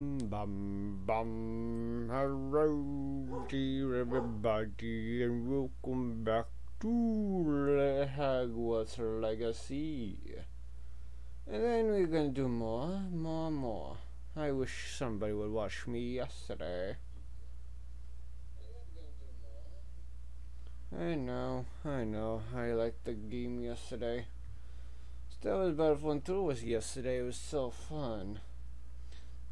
Bum bum hello dear everybody and welcome back to Hogwarts Legacy. And then we're gonna do more, more, more. I wish somebody would watch me yesterday. I know, I know, I liked the game yesterday. Still was Battlefront 2 was yesterday, it was so fun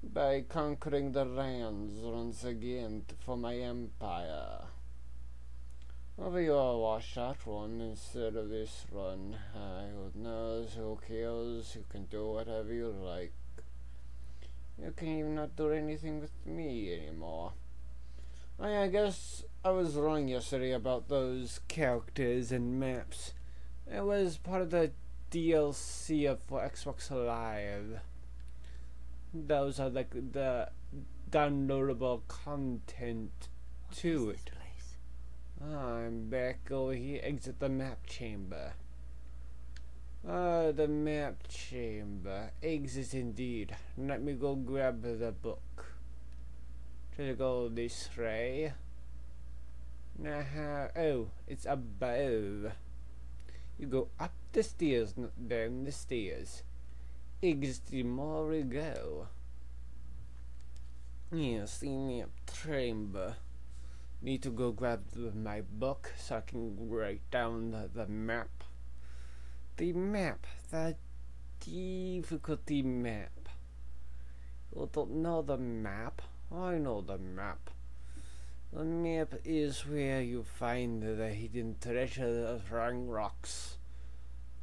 by conquering the lands once again for my empire. Maybe you'll watch that one instead of this one. Uh, who knows, who cares, you can do whatever you like. You can even not do anything with me anymore. I, I guess I was wrong yesterday about those characters and maps. It was part of the DLC of for Xbox Live those are like the downloadable content to it. I'm back over here. Exit the map chamber. Ah, the map chamber. Exit indeed. Let me go grab the book. Should I go this way? Now, oh, it's above. You go up the stairs, not down the stairs. We go. Yes, the map chamber. Need to go grab my book so I can write down the, the map. The map, the difficulty map. You don't know the map? I know the map. The map is where you find the hidden treasure of Ranrok's.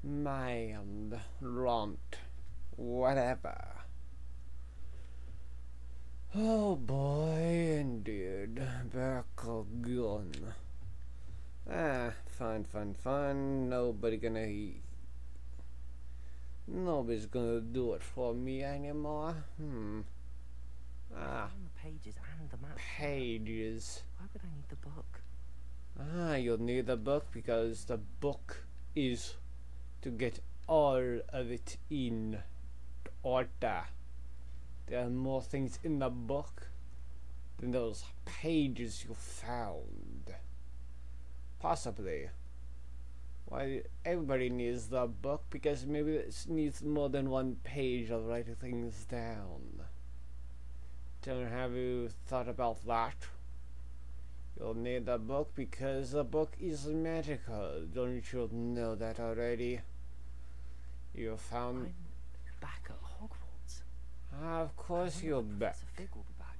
Mind, Ront, whatever. Oh boy, indeed. Back again. Ah, fun, fun, fun. Nobody gonna eat. Nobody's gonna do it for me anymore. Hmm. Ah. the pages and the map. Pages. Why would I need the book? Ah, you'll need the book because the book is to get all of it in order. There are more things in the book than those pages you found. Possibly. Why everybody needs the book because maybe it needs more than one page of writing things down. Don't have you thought about that? You'll need the book because the book is magical. Don't you know that already? You found. I'm back at Hogwarts. Ah, of course you're back. Fig will be back.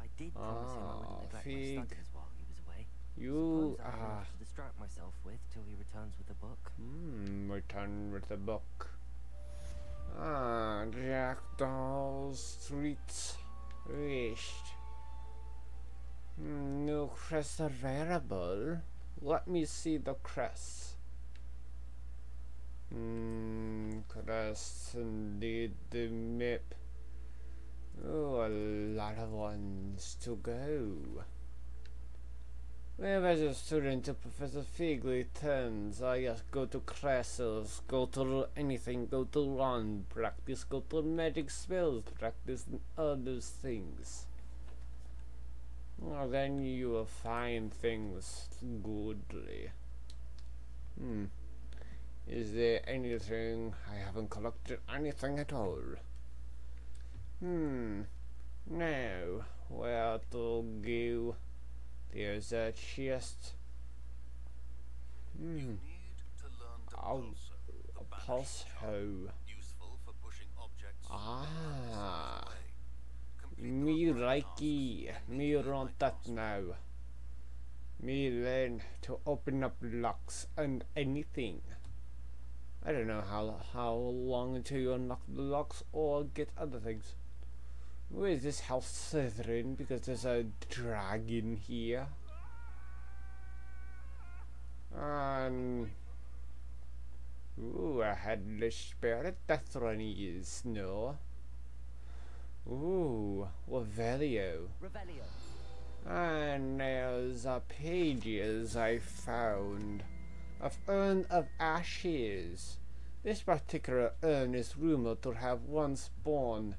I did promise him I Ah, wouldn't neglect my Fig. studies while he was away. You Suppose I have are. enough to distract myself with till he returns with the book. Hmm, return with the book. Ah, Jackdaw Street West. Hmm, no crest available. Let me see the crest. Hmm, crest indeed the map. Oh, a lot of ones to go. As a student to Professor Figley returns, I just go to classes, go to anything, go to run, practice, go to magic spells, practice, and other things. Well, then you will find things goodly. Hmm. Is there anything? I haven't collected anything at all. Hmm. Now, where to go? There's a chest. Hmm. need to learn to Oh, a pulse banishing hoe. useful for pushing objects Ah. away. Complete the Me likey. Me want that now. Me learn to open up locks and anything. I don't know how how long until you unlock the locks or get other things. Where is this house Slytherin? Because there's a dragon here. And ooh, a headless spirit. That's what he is. No. Ooh, Revelio. Revelio. And there's a pages I found of Urn of Ashes. This particular urn is rumored to have once borne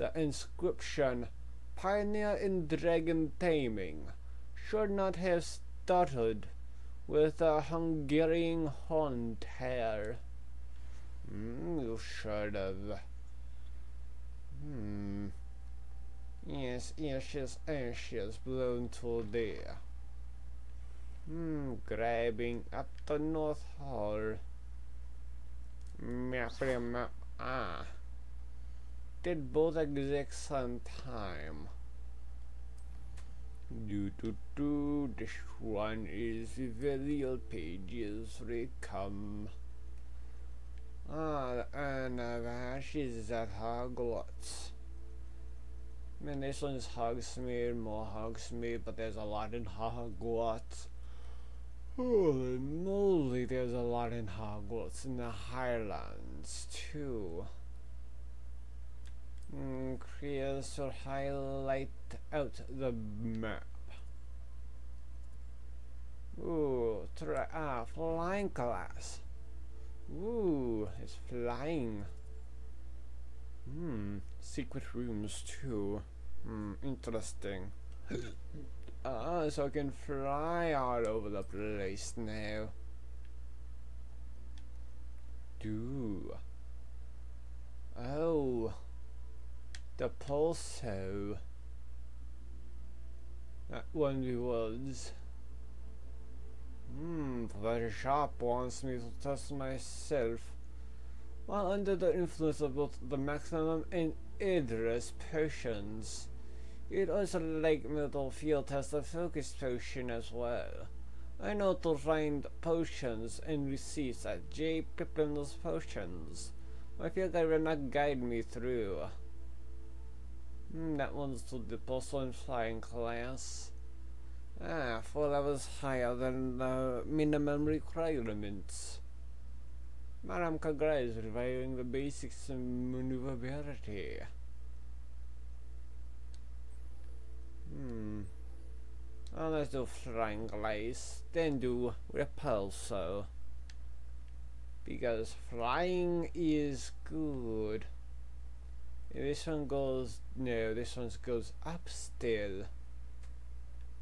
The inscription, Pioneer in Dragon Taming, should not have started with a Hungarian hunter. Mm, you should have. Hmm. Yes, ashes, ashes blown to there. Hmm, grabbing up the North Hall. Map, map, ah. Did both exact same time. Do do do, this one is real pages come. Ah, and of ashes at Hogwarts. Man, this one's Hogsmeade, more Hogsmeade, but there's a lot in Hogwarts. Holy moly, there's a lot in Hogwarts in the Highlands too. Mm, Creators will highlight out the map. Ooh, try ah, flying class. Ooh, it's flying. Hmm, secret rooms too. Hmm, interesting. Ah, so I can fly all over the place now. Do. Oh. Depulso. That one was. Hmm, the shop wants me to test myself. While under the influence of both the Maxima and Edurus potions. It also like me to field test the focus potion as well. I know to find potions and receipts at J. Pippin's Potions. I feel guy will not guide me through. Hmm, that one's to the porcelain flying class. Ah, four levels higher than the minimum requirements. Madame Kogawa is reviewing the basics of maneuverability. Hmm. Oh, let's do flying glaze, then do repulso. Because flying is good. This one goes no, this one goes up still.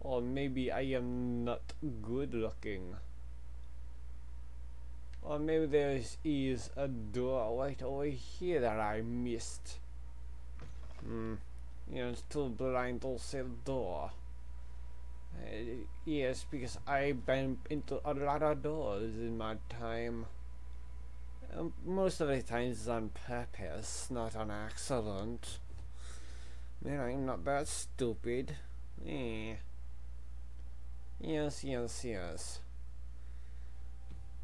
Or maybe I am not good looking. Or maybe there is a door right over here that I missed. Hmm. You know, it's too blind the door. Uh, yes, because I've been into a lot of doors in my time. Um, most of the times it's on purpose, not on accident. Man, I'm not that stupid. Eh. Yes, yes, yes.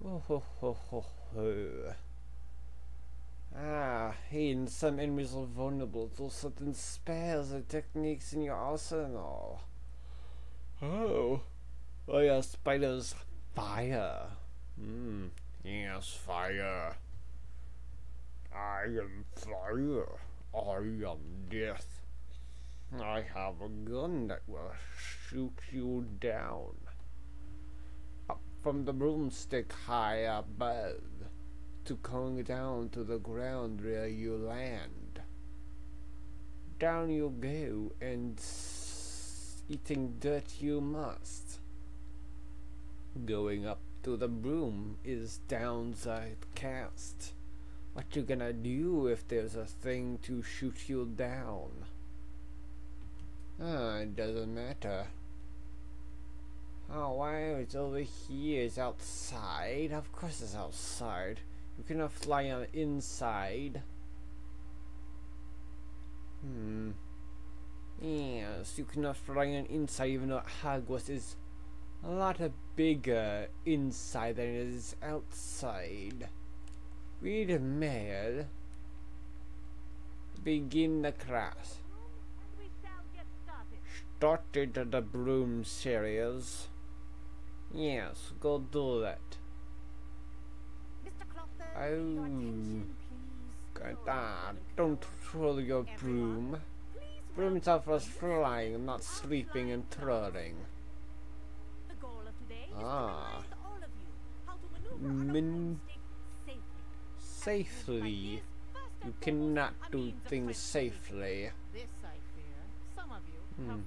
Oh, ho, ho, ho, ho. Ah, hidden some enemies are vulnerable to certain spells and techniques in your arsenal. Oh. Oh yeah, spiders. Fire. Hmm. Yes, fire. I am fire. I am death. I have a gun that will shoot you down. Up from the broomstick high above to come down to the ground where you land. Down you go and eating dirt you must. Going up to the broom is downside cast. What you gonna do if there's a thing to shoot you down? Ah, it doesn't matter. Oh, why it's over here? It's outside? Of course it's outside. You cannot fly on inside. Hmm. Yes, you cannot fly on inside even though Hogwarts is a lot of bigger inside than it is outside. Read mail. Begin the class. Started the broom series. Yes, go do that. Oh, God, ah, don't throw your broom. Brooms are for flying, not sleeping and throwing. Ah. Min safely. You cannot do things safely. I fear. Some of you Hmm.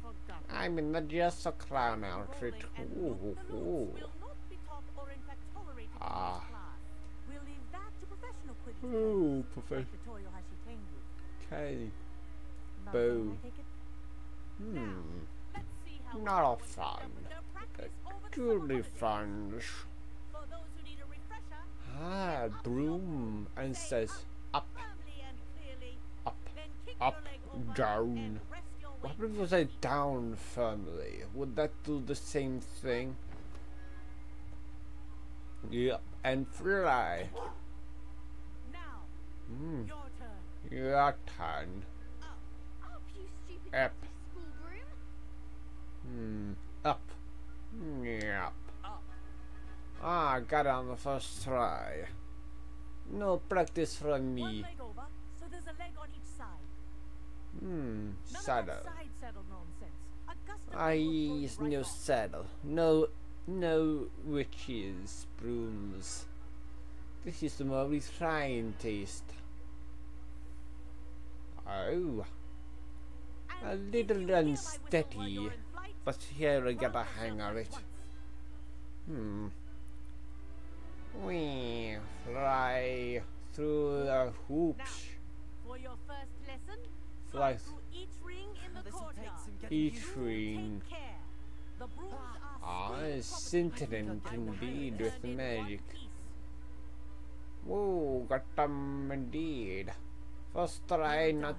I'm in the Jester Clown outfit. Ooh, ooh. will not be taught or in fact tolerated in Ah. this class. We'll leave that to professional Quidditch Ooh, players, profe- like the Toyohashi Tengu. Okay. Boo. fun, I take it? Hmm. Let's see how Not all fun. can with their practice over the Truly summer holidays. fun. For those who need a refresher, Ah, broom. And says up, and clearly, up. Up, your leg over down. and rest your What if I say down firmly? Would that do the same thing? Yep, and fly. Now, Hmm. your turn. Your turn. Up, you stupid Up. school broom. Hmm. Up. Yep. Ah, got it on the first try. No practice from me. over, so there's a leg on each side. Hmm. Saddle. saddle. I use right no off. saddle. No, no witches, brooms. This is the more refined taste. Oh, a little unsteady, you're in flight, but here I get a hang of it. Hmm. We fly through the hoops. For your first lesson, Fly through each ring in the courtyard. Each ring. Ah, still scintillant indeed with magic. Whoa, got them indeed. First try, not.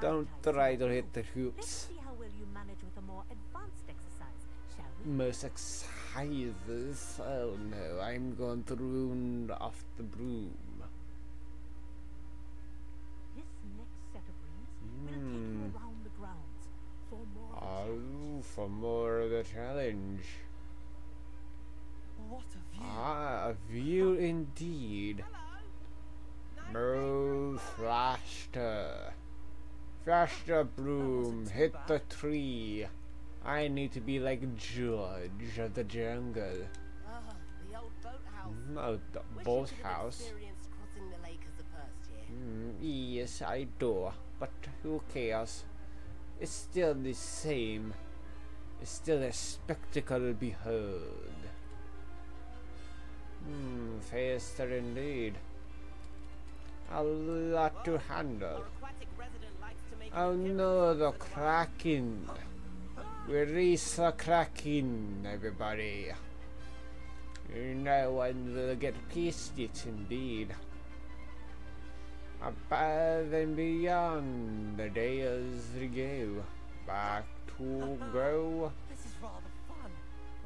Don't try to hit the hoops. see how well you manage with a more advanced exercise, Most exercises. Oh no, I'm going to ruin off the broom. This next set of rings will take you Hmm. around the grounds for more. of a challenge. Oh, for more of the challenge. What a view. Ah, a view indeed. Move faster. Faster, broom. Hit the tree. I need to be like George of the jungle. Ah, the old boathouse. No, the Wish boat you could have house. experienced crossing the lake as a first year. Mm, yes, I do. But who cares? It's still the same. It's still a spectacle to behold. Hmm, faster indeed. A lot to handle. Our aquatic resident likes to make Oh no, the. Kraken! We release the Kraken, everybody! No one will get pissed it indeed. Above and beyond the days to go. Back to go. This is rather fun.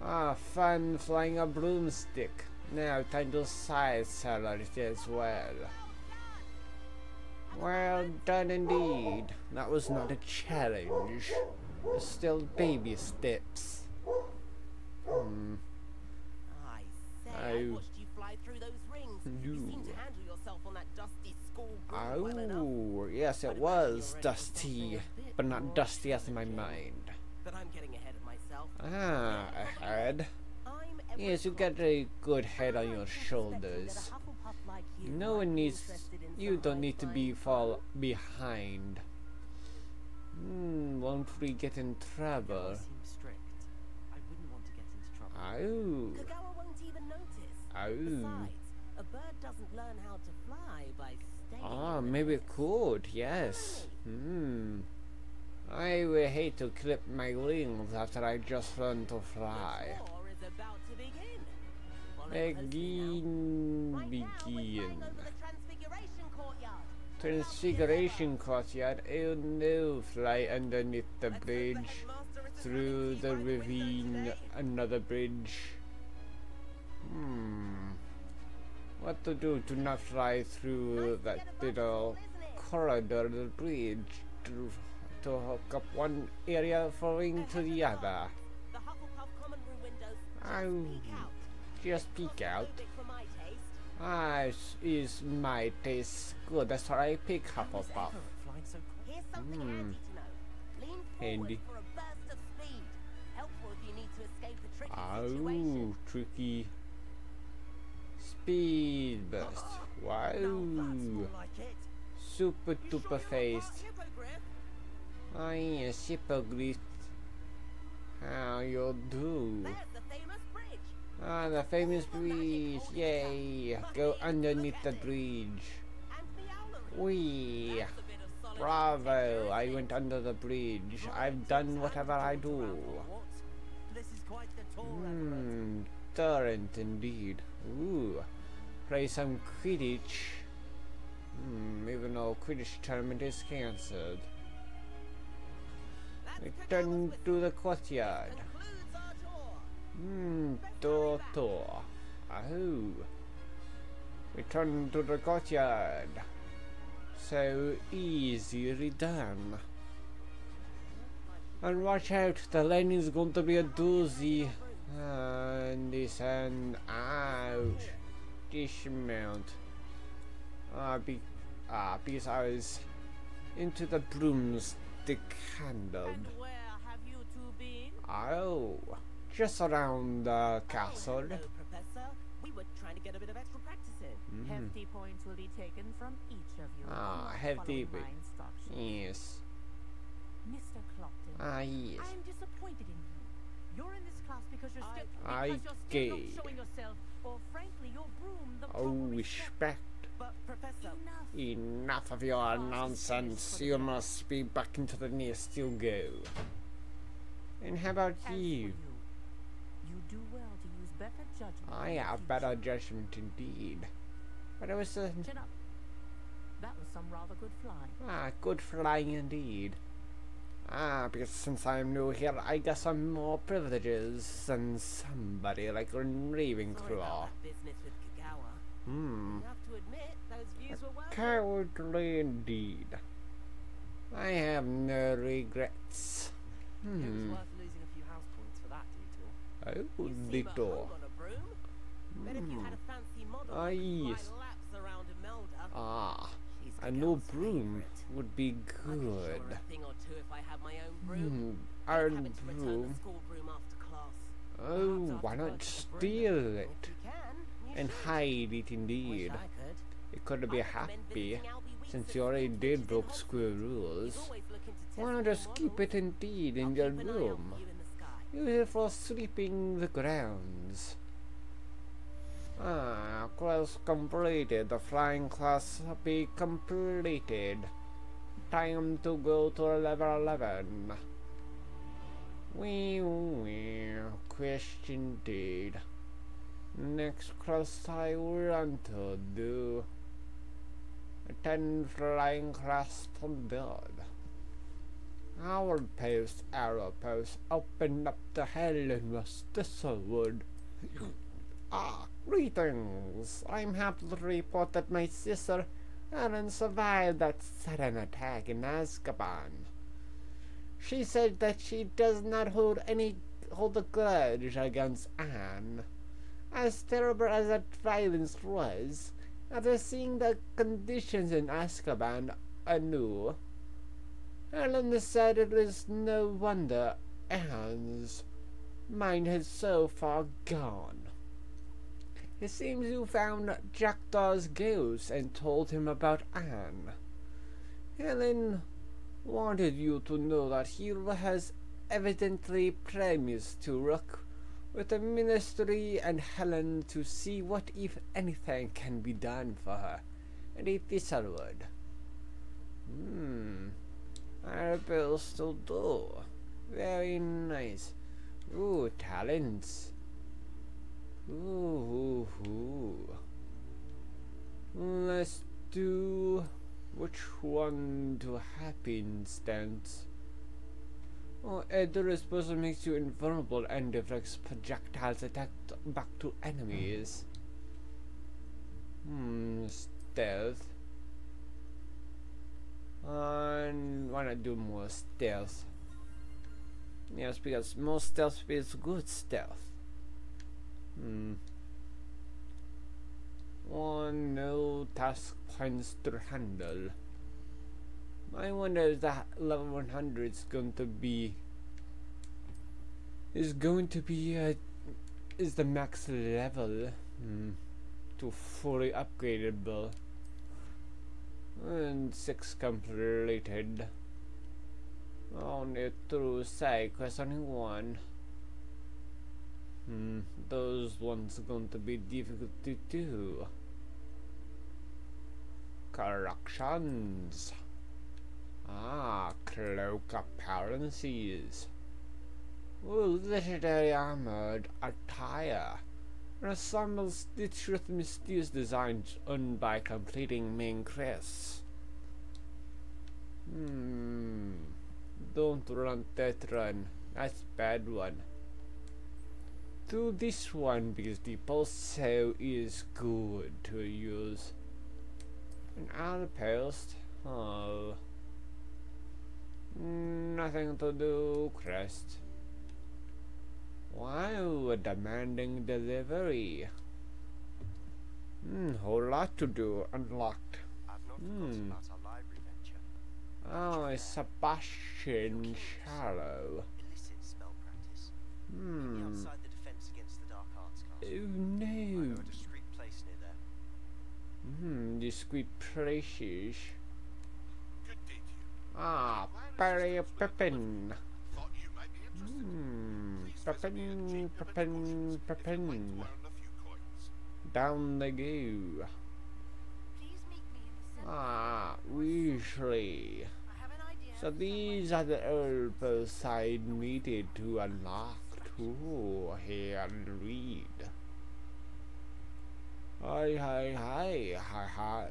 Ah, fun flying a broomstick. Now time to side salad it as well. Well done indeed. That was not a challenge. Still baby steps. Hmm. I say, Oh. I watched you fly through those rings. You You. seem to handle yourself on that dusty school broom well. Oh, yes, it was you're ready for dusty, something a bit but not dusty as in my mind. But I'm getting ahead of myself. Ah, a head. Yes, you get a good head on your shoulders. No one needs. You don't need to be fall behind. Hmm, won't we get in trouble? Strict. I wouldn't want to get into trouble. Oh, Kogawa won't even notice. oh. Besides, a bird doesn't learn how to fly by staying. Ah, maybe it could, yes. Hmm. I would hate to clip my wings after I just learned to fly. tour is about to begin. Follow closely now. Begin, Transfiguration courtyard. Oh no, fly underneath the bridge. Through the ravine, another bridge. Hmm. What to do to not fly through that get a bunch little full, isn't it? corridor of the bridge to, to hook up one area flowing to the other. Common just peek out. Just peek out. Claustrophobic for my taste. Ah, is- is my taste good? That's why I pick How of Hufflepuff. So quick? Here's something Hmm. handy to know. Lean Handy. for a burst of speed. Helpful if you need to escape a tricky Oh, situation. tricky. Speed burst. Wow. Now like. Super You sure duper you're faced. part hippogriff? I am super great. How you do? Ah, the famous bridge. Yay. Go underneath the bridge. Solid Bravo. I went under the bridge. I've done whatever I do. Hmm. Torrent indeed. Ooh. Play some Quidditch. Hmm. Even though Quidditch tournament is cancelled. Return to the courtyard. Concludes our tour. Hmm, door. Oh. Return to the courtyard. So easily done. And watch out, the landing's going to be a doozy. And this and ouch. Dismount. Ah, be ah, because I was into the broomstick handled. And where have you two been? Oh, just around the castle. Oh, hello, Professor. We were trying to get a bit of extra practice in. Mhm. Hefty points will be taken from each of you. Ah, hefty my Yes. Mr. Clopton, Ah, yes. I am disappointed in you. You're in this class because you're still I because you're still not showing yourself, or frankly, your broom the Oh, respect. But, Professor, Enough. Enough of your nonsense. You must be back into the nest you go. And how about As you? you, you better judgment. I have better judgment indeed. But it was a Chin up. That was some rather good flying. ah, good flying indeed. Ah, because since I'm new here, I get some more privileges than somebody like Ravenclaw. that business with Kogawa. Hmm. You have to admit, those views were well Cowardly indeed. I have no regrets. It was Hmm. worth losing a few house points for that detour. Oh, You Ah, yes. fly laps around Imelda. Ah, a new broom would be I could show good. her a thing or two if I had my own broom. Hmm, iron have it to return broom. broom after class. Oh, why not steal it and hide it indeed? It could be happy visiting Albie Weekes since you already did which is in broke school rules. always looking to test Why not just keep it indeed in your keep an eye out room? you in the. Use it for sweeping the grounds. Ah, class completed. The flying class be completed. Time to go to level 11. Wee wee, question indeed. Next class I want to do. Attend flying class to build. Our post, arrow post, opened up the hell and was thistlewood. ah, greetings! I'm happy to report that my sister Ellen survived that sudden attack in Azkaban. She said that she does not hold any hold a grudge against Anne. As terrible as that violence was, after seeing the conditions in Azkaban anew, Ellen decided it was no wonder Anne's mind had so far gone. It seems you found Jackdaw's ghost and told him about Anne. Helen wanted you to know that he has evidently promised to work with the ministry and Helen to see what, if anything, can be done for her and if Thistlewood. Hmm. Our bills to do. Very nice. Ooh, talents. Ooh, ooh, ooh. Let's do which one to happy instance. Oh, Eder is makes you invulnerable and deflects projectiles attacked back to enemies. Hmm, stealth. And why not do more stealth? Yes, because more stealth is good stealth. Hmm. One no task points to handle. I wonder if that level 100 is going to be is going to be uh, is the max level hmm, to fully upgradable And six completed. Only through side quest only one. Hmm, those ones are going to be difficult to do. Corrections. Ah, cloak appearances. Ooh, legendary armored attire. Resembles the with mysterious designs earned by completing main quests. Hmm. Don't run that run. That's bad one. Do this one because the pulsar is good to use. An outpost? Oh. Nothing to do, Crest. Wow, a demanding delivery. Hmm, whole lot to do. Unlocked. Hmm. forgotten about our library venture. Oh, it's Sebastian Sallow. Illicit spell practice. Maybe Hmm. outside the defense against the dark arts Oh castle. I know no. a discreet place near there. Hmm, discreet places. Good day you. Ah, Barry Pippin. Thought you might be interested. Hmm, Please visit me Pippin, Pippin, Potions if you'd like to Pippin. a few coins. Down they go. Please meet me in the center. Ah, usually. I have an idea. So these are the elbows I needed to unlock to here and read. Hi, hi, hi, hi, hi.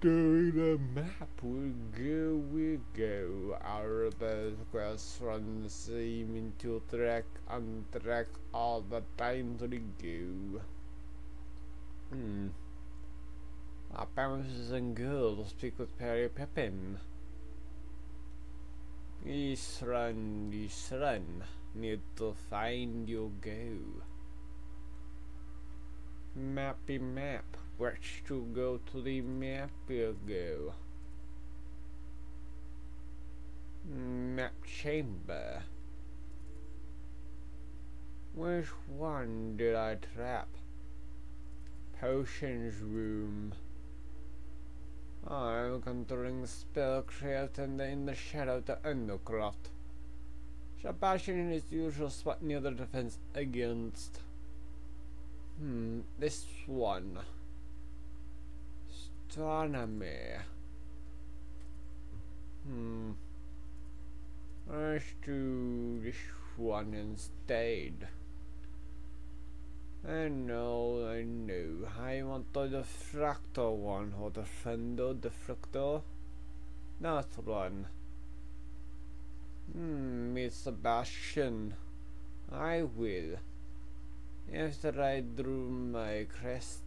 Doing the map, we go, we go. Our best quest from the same into track and track all the time to the go. Hmm. Our parents and girls speak with Perry Pippin. East run, east run. Need to find your go. Mappy map. Which to go to the map go. Map chamber. Which one did I trap? Potions room. Oh, I'm controlling spellcraft and in the shadow of the undercroft. Sebastian in his usual spot near the defense against. Hmm, this one. Astronomy. Hmm. Let's do this one instead. I know, I know. I want the diffractor one, or the fender diffractor. That one. Hmm, Miss Sebastian. I will. After I drew my crest.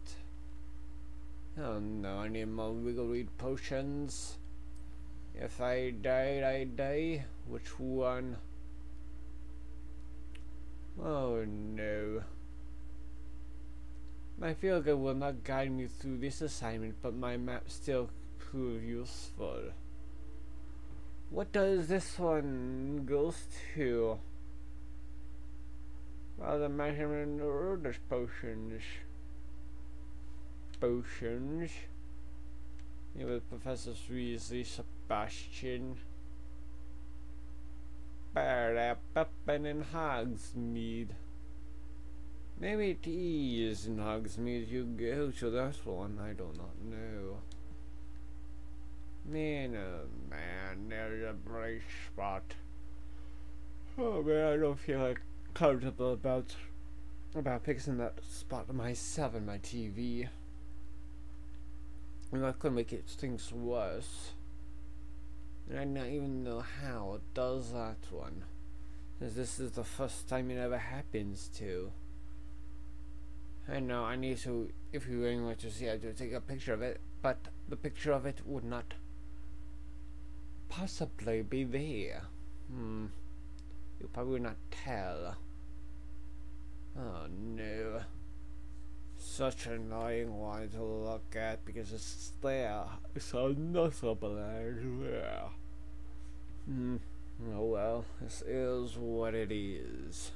Oh no, I need more Wiggenweld potions. If I die, I die. Which one? Oh no. My field guide will not guide me through this assignment, but my map still prove useful. What does this one goes to? Well, the measurement orders potions. Potions. Yeah, with Professor Weasley, Sebastian. Barry, Pippin, and Hogsmeade. Maybe it is in Hogsmeade you go to that one, I do not know. Man, oh man, there's a bright spot. Oh man, I don't feel like comfortable about about fixing that spot myself in my TV. And I could make it things worse. And I don't even know how it does that one. Since this is the first time it ever happens to. I know I need to if you really want to see I do take a picture of it, but the picture of it would not possibly be there. Hmm. You probably not tell. Oh no. Such an annoying one to look at because it's there. It's unnoticeable as well. Hmm. Oh well, this is what it is.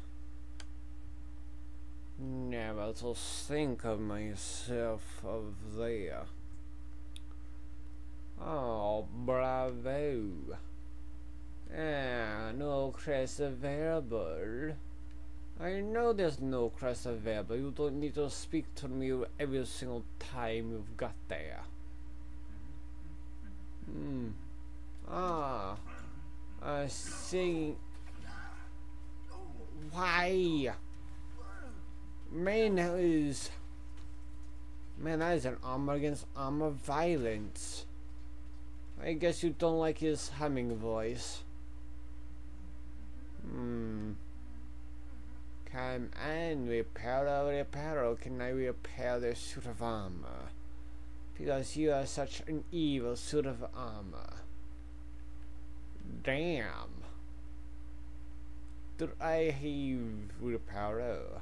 Never to think of myself of there. Oh, bravo. Ah, no crest available. I know there's no crest available. You don't need to speak to me every single time you've got there. Hmm. Ah. I see. Why? Man, that is. Man, that is an armor against armor violence. I guess you don't like his humming voice. Hmm. Come on, reparo, reparo. Can I repair this suit of armor? Because you are such an evil suit of armor. Damn. Do I have reparo?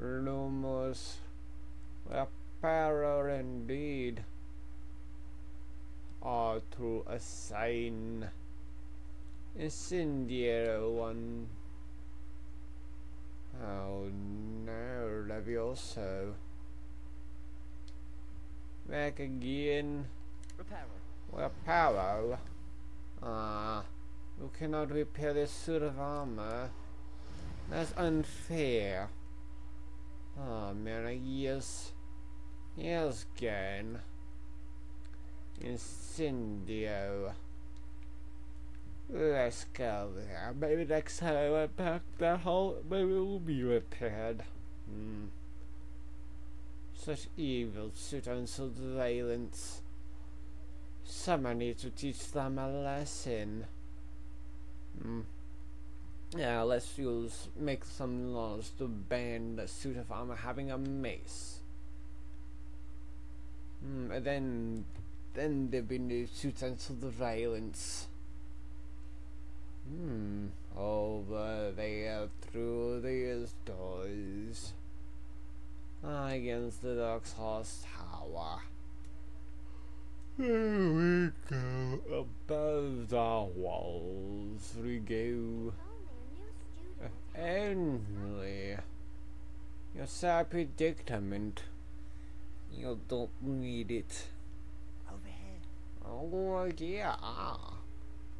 Lumos reparo indeed. Or to assign incendiary one. Oh no, Levioso. Back again. Reparo. Reparo. Ah, you cannot repair this suit of armor. That's unfair. Oh man, guess. Yes, again. Incendio. Let's go there. Maybe next time I went back that hole, maybe it will be repaired. Hmm. Such evil suit on surveillance. Someone needs to teach them a lesson. Hmm. Yeah, let's use make some laws to ban the suit of armor having a mace. Hmm, and then then there'll be new suits and surveillance. Hmm. Over there through these doors. Against the Dark Arts Tower. Here we go. Above the walls we go. Only. Your sad predicament. You don't need it. Over here. Oh yeah.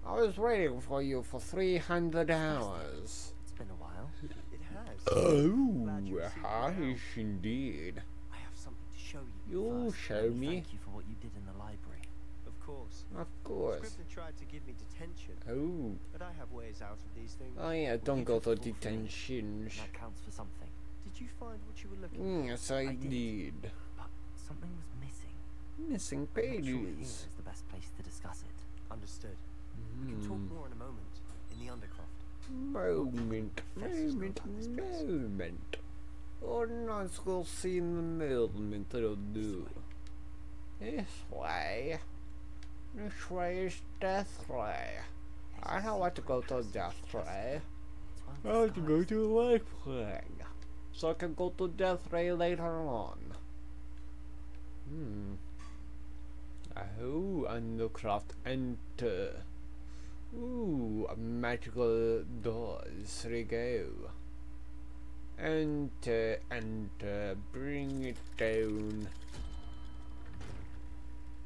I was waiting for you for 300 hours. It's been a while. It has. Oh, Glad you received it oh, harsh indeed. I have something to show you. You First, show me. Thank you for what you did in the library. Of course. Of course. Scribner tried to give me detention, Oh. but I have ways out of these things. Oh yeah, don't go to took full freedom. detention. That counts for something. Did you find what you were looking for? Mm, yes, I, I did. did. But something was missing. Missing I'm sure pages. is the best place to discuss it. Understood. We can talk Hmm. more in a moment. In the Undercroft. Moment, moment, about this place. moment. Oh, let's go see in the moment it'll do. This way. This way is Death Ray. I don't want to go to Death Ray. I want to go to Life Ray. So I can go to Death Ray later on. Hmm. Oh, Undercroft enter. Ooh, magical doors. we go. Enter, enter, bring it down.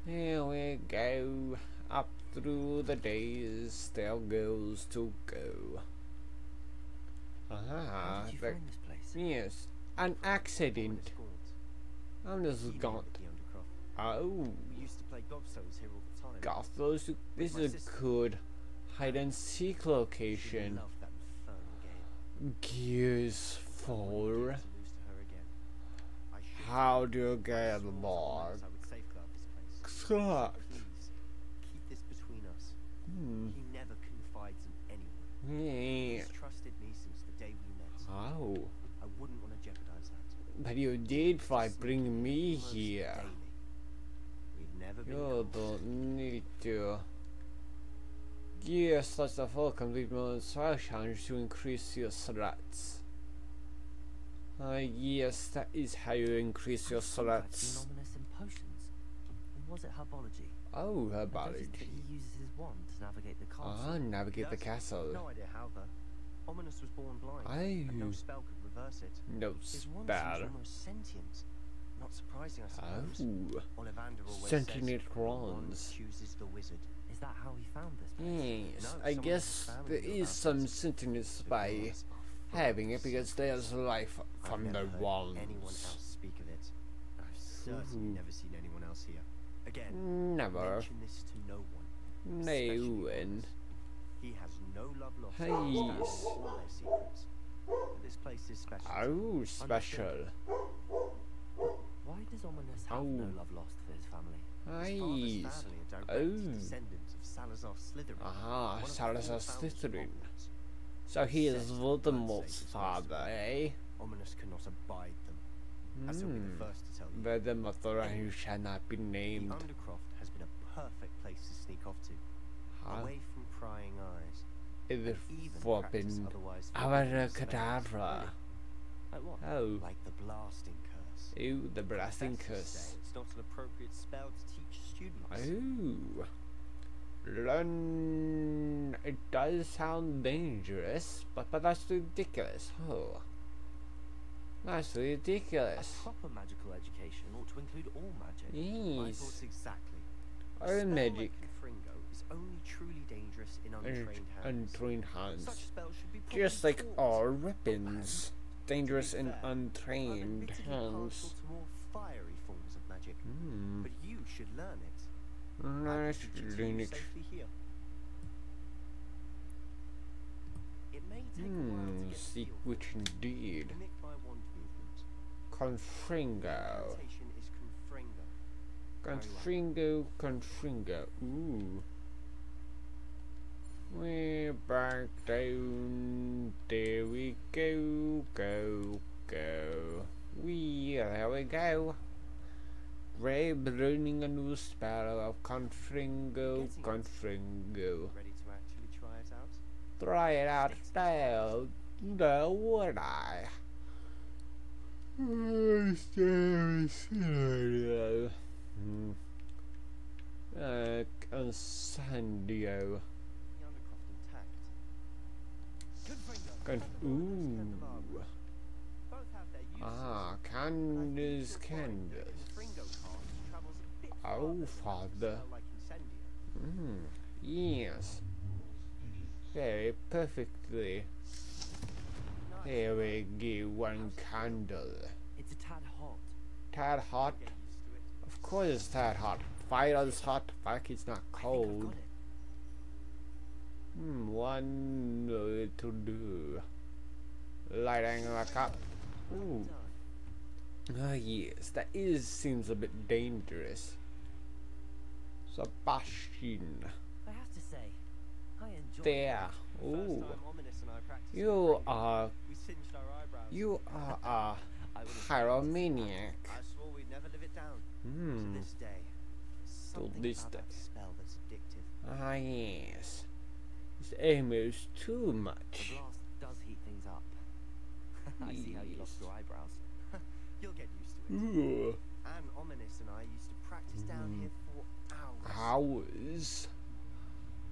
Here we go. Up through the days, there goes to go. How Ah, did the- this place? yes, an accident. I'm just gone. at the Undercroft. Oh, We used to play gobstones here all the time. got those. This is a good hide and seek location. Gears 4. dare to lose to her again. I should How do you get more? Scott. Keep this between us. He never confides in anyone. He's trusted me since the day we met. Oh. I wouldn't want to jeopardize that. But you did by bringing me here. You don't need to. Gears such a full complete mode challenge to increase your threats. Uh, yes, that is how you increase your I think I've threats. Ominis in potions. And was it herbology? Oh, I herbology. he uses his wand to navigate the castle. Ah, navigate the castle. No idea how though. Ominis was born blind. And no spell could reverse it. no His wand seems almost sentient. Not surprising, I suppose. Oh. Ollivander always Sentinel says, "One chooses the wizard. Is that how he found this place? Yes, No, I someone in his guess there is some it. by having it because there's life I've from the never heard wands. anyone else speak of it. I've certainly Ooh. never seen anyone else here. Again, Never. mention this to no one. No one. He has no love lost. Hey. understands all their secrets. But this place is special. Oh, special. Why does Ominis have no Oh. love lost for his family? His Nice. family Oh. descendants of Salazar Slytherin. Ah, the Salazar four founders of Slytherin. So he is Voldemort's father, eh? Ominis cannot abide them, as he'll be the Hmm. first to tell you. Voldemort who shall not be named. The. Undercroft has been a perfect place to sneak off to, Huh? away from prying eyes. Is it and even for practice been otherwise forbidden. Abracadabra? Like what? Oh, Like the blasting curse. ew, the blasting curse. It's not an appropriate spell to teach students. Oh. Learn. It does sound dangerous, but, but that's ridiculous. Oh. That's A ridiculous. proper magical education ought to include all magic. My Yes. thoughts exactly. A All spell magic Like is only truly dangerous in untrained hands. untrained hands. Such spells should be Just like taught. all weapons. Dangerous in untrained hands. to more fiery forms of magic, Hmm. but you should learn it. Nice can teach it to Linux. It may take a while to Hmm. get the Seek which indeed. Mimic my wand movement. Confringo. Incantation is confringo. Very well. Confringo, confringo. Ooh. We're back down. There we go, go, go. We, there we go. Grab running a new spell of Confringo, Confringo. Ready to actually try it out? Try it out now. No, would I? Hmm. Uh, Incendio. The Undercroft Con- ooh. Both have their uses. Ah, Candace, you'll find that Candace. Confringo card travels a bit Oh, farther than a father. Mm, yes. Very perfectly. Here we give one candle. It's a tad hot. Tad hot? Get used to it. Of course it's tad hot. Fire is hot, fuck it's not I think I've cold. Hmm, one to do. Lighting a cup. Ooh. Ah yes, that is seems a bit dangerous. Sebastian. I have to say, I enjoy There. Ooh. First time Ominis and I practiced You are We singed our eyebrows. you are a pyromaniac. I swore we'd never live it down. Hmm. To this day. To this day. spell that's addictive. Ah yes. It's almost too The much. blast does heat things up. I see how you lost your eyebrows. You'll get used to it. Ooh. Ominis and I used to practice down Mm. here hours.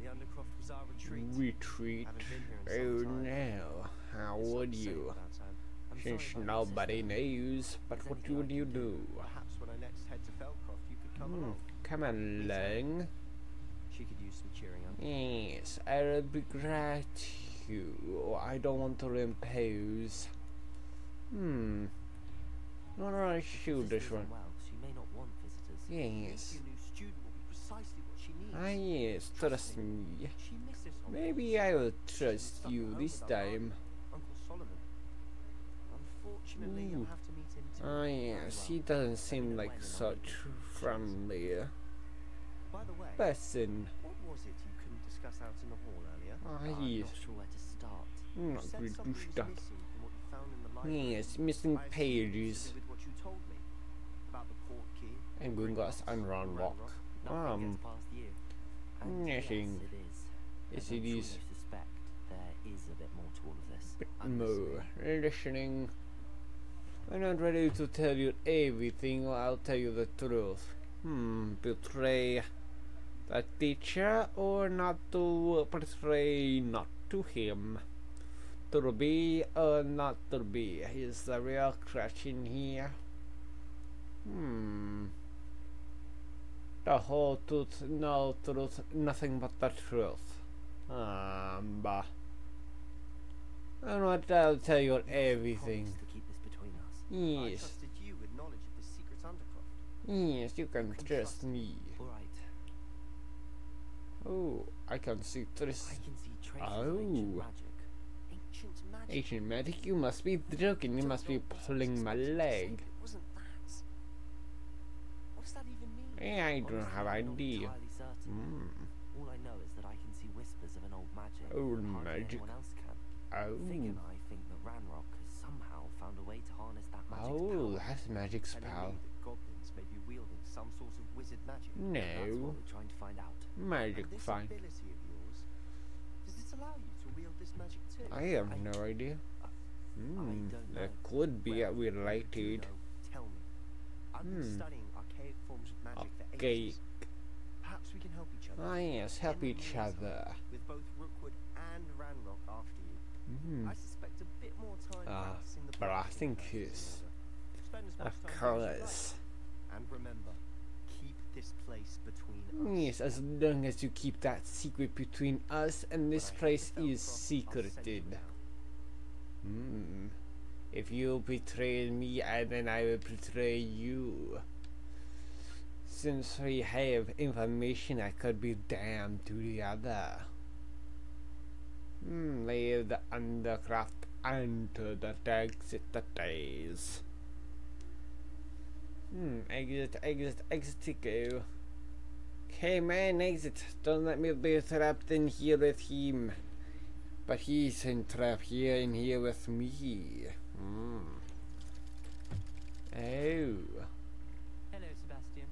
The Undercroft retreat. Retreat. Haven't been here in Oh no. How It's would you? about time. I'm Since sorry about your nobody knows, but what would you do? Perhaps when I next head to Feldcroft, you could come Hmm. along. Come along. She could use some cheering up. Yes, I'll be glad to. I don't want to impose. Hmm. Not really sure Sister this is one. unwell, she may not want visitors. Yes. Maybe a new student will be precisely what she needs. Ah, yes, trust me. She misses Hogwarts. Maybe I will trust you this time. Uncle Solomon. Unfortunately, Ooh. you'll have to meet him too. Ah, yes, he doesn't seem like such friendly the way, person. what was it you couldn't discuss out in the hall earlier? Ah, I'm yes. not sure where to start. You Not said good to start. missing from what you found in the library. Yes, missing I assume it was to pages. do with what you told me about the port key. And going us and Ranrok. Um, gets past you. And nothing. Yes, it is. Yes, it is. you suspect, there is a bit more to all of this. More listening. I'm not ready to tell you everything. I'll tell you the truth. Hmm, betray the teacher or not to betray not to him. To be or not to be is the real question here. Hmm. The whole truth, no truth, nothing but the truth. Um, bah. And what I'll tell you everything. Promise to keep this between us. I Yes, you with knowledge of the secret undercroft. yes, you can trust trust me. Right. Oh, I can see this I can see traces Oh. of ancient magic. Ancient magic. Asian medic. You must be joking. You must be know what I was pulling my leg. say, but It wasn't that. What does that even mean? Yeah, I don't have idea. Hmm. All I know is that I can see whispers of an old magic. Old magic. Oh. Fig and I think that Ranrok has somehow found a way to harness that magic's Oh, power. that's magic spell. goblins may be wielding some sort of wizard magic. No. That's what we're trying to find out. Magic and this fine. ability of yours, does this allow you to wield this magic too? I have no idea. Hmm. don't That could be Well, if you related. know, tell me. I've been Hmm. studying Okay. Perhaps we can help each other. Ah, yes, help each other. With both Rookwood and Ranrok after you, Hmm. I suspect a bit more time Ah, but I think it's- Spend as much Of time as you course. And remember, keep this place between us. Yes, as long as you keep that secret between us and this place is I'll send you secreted. Hmm. If you betray me, and then I will betray you. Since we have information that could be damned to the other. Hmm, leave the undercroft enter the exit the days. Hmm, exit, exit, exit to go. Okay, man, exit. Don't let me be trapped in here with him. But he's entrapped here in here with me. Hmm. Oh. Hello, Sebastian.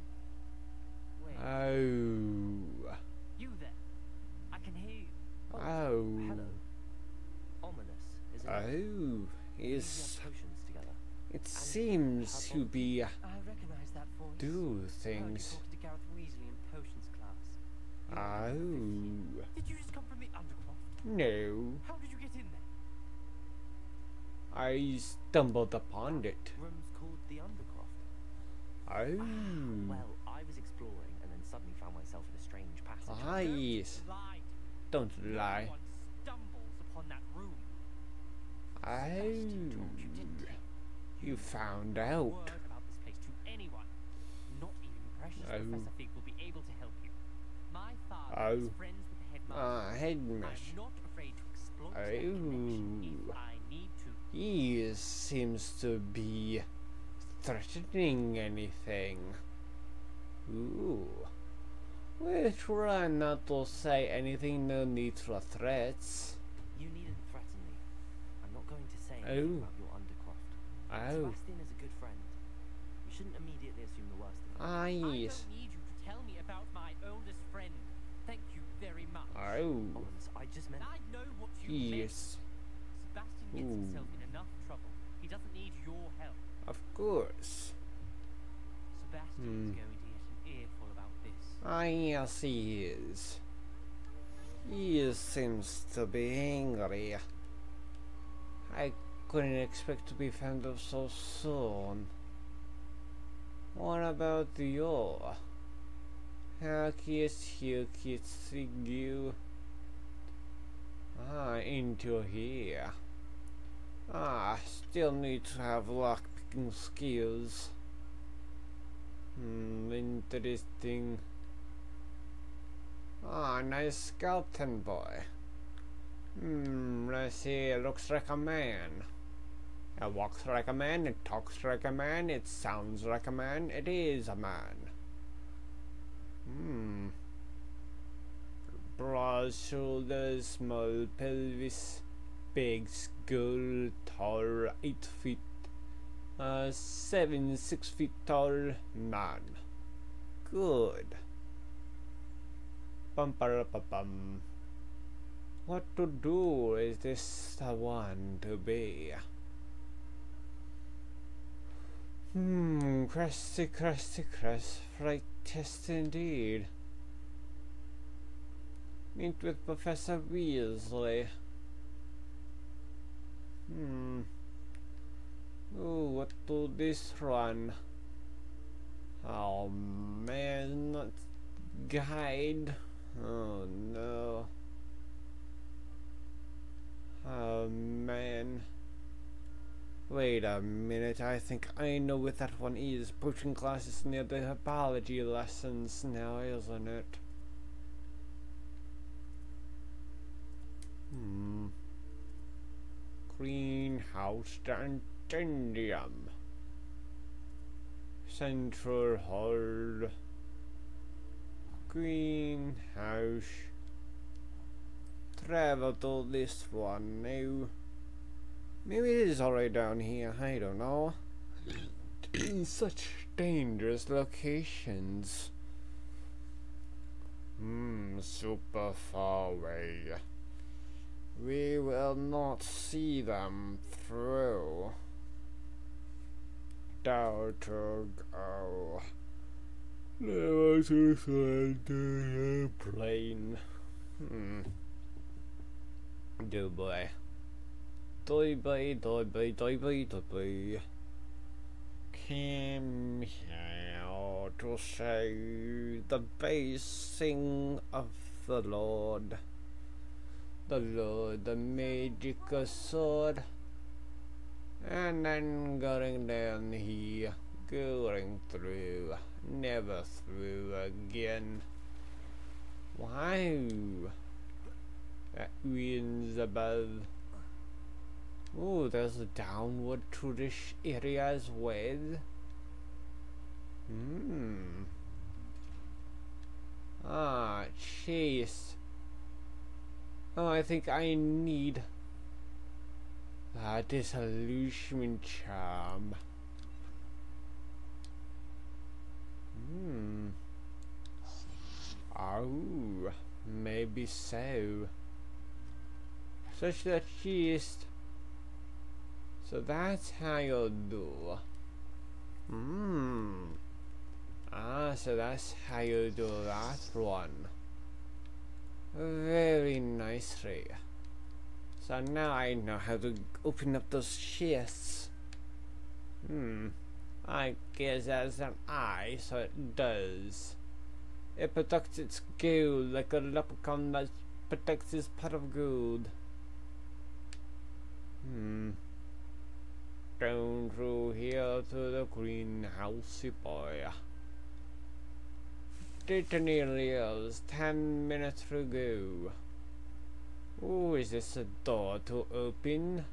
Wait, Oh. you there? I can hear you. Oh. oh. Hello. Ominis, isn't it? Oh. Maybe Is potions together. it seems to be I recognise that voice. do I heard you things. talking to Gareth Weasley in potions class. Oh. Did you just come from the Undercroft? No. How did you get in there? I stumbled upon it. Room's called the Undercroft. Oh. Ah, well, strange passage. Ah, yes. Lie. Don't lie. Room. Oh. you? Found out. precious Oh. Professor will be able to help you. My father is friends with the headmaster. Ah, connection Oh. I. He seems to be threatening anything. Ooh. We'll try not to say anything, no need for threats. You needn't threaten me. I'm not going to say Oh. anything about your Undercroft. Oh. Sebastian is a good friend. You shouldn't immediately assume the worst of him. Ah, I yes. don't need you to tell me about my oldest friend. Thank you very much. Oh. Ominis, I just meant I know what you meant. Yes. Sebastian gets Ooh. himself in enough trouble. He doesn't need your help. Of course. Sebastian Hmm. is going to get an earful about this. Ah, yes, he is. He seems to be angry. I couldn't expect to be found out so soon. What about you? You? Ah, into here. Ah, still need to have lock picking skills. Hmm, interesting. Ah, nice skeleton boy. Hmm, let's see, it looks like a man. It walks like a man, it talks like a man, it sounds like a man, it is a man. Hmm. Broad shoulders, small pelvis, big skull, tall, eight feet, uh, seven, six feet tall man. Good. Bum bum. What to do? Is this the one to be? Hmm, crusty, crusty, crust. Fright test indeed. Meet with Professor Weasley. Hmm. Oh, what to this run? Oh man, not guide. Oh no. Oh man. Wait a minute, I think I know what that one is. Potion classes near the biology lessons now, isn't it? Hmm. Greenhouse Dantendium. Central Hall. Greenhouse. Travel to this one now. Maybe it is already down here, I don't know. In such dangerous locations. Hmm, super far away. We will not see them through. To go. Never to find the plane. Hmm. Do boy. Doy boy, doy boy, doy boy, boy. Came here to say the basing of the Lord. The Lord, the magic sword. And then going down here, going through, never through again. Wow. That wins above. Oh, there's a downward to this area as well. Hmm. Ah, chase. Oh, I think I need that disillusionment charm. Hmm. Oh, maybe so. Such that she's. So that's how you'll do. Hmm. Ah, so that's how you do that one. Very nicely. So now I know how to open up those chests. Hmm. I guess that's an eye, so it does. It protects its gold like a leprechaun that protects his pot of gold. Hmm. Down through here to the greenhouse boy. Detonators, ten minutes to go. Oh, is this a door to open?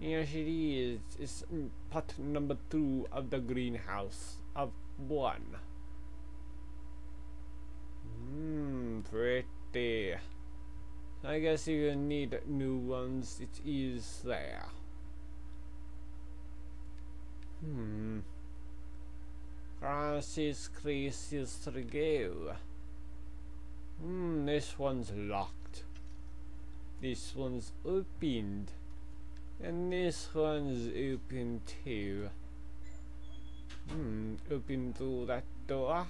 Yes, it is. It's part number two of the greenhouse of one. Hmm, pretty. I guess you need new ones, it is there. Hmm. Francis Crisis. Hmm, this one's locked. This one's opened. And this one's open too. Hmm, open through that door.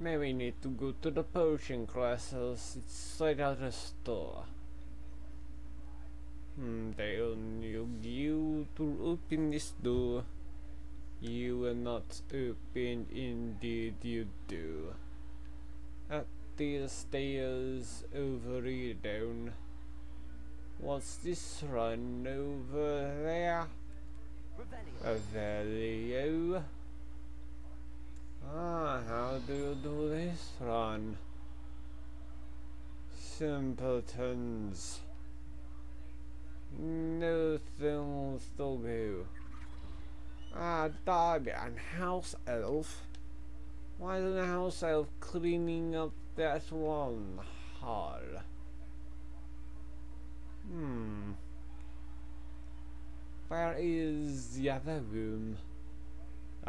Maybe we need to go to the potion classes. It's right out the store. Hmm, they'll need you to open this door. You will not open, indeed you do. At the stairs over here down. What's this run over there? A value. Ah, how do you do this run? Simpletons. No things to do. Ah, dog, and house elf. Why isn't the house elf cleaning up that one hall? Hmm. Where is the other room?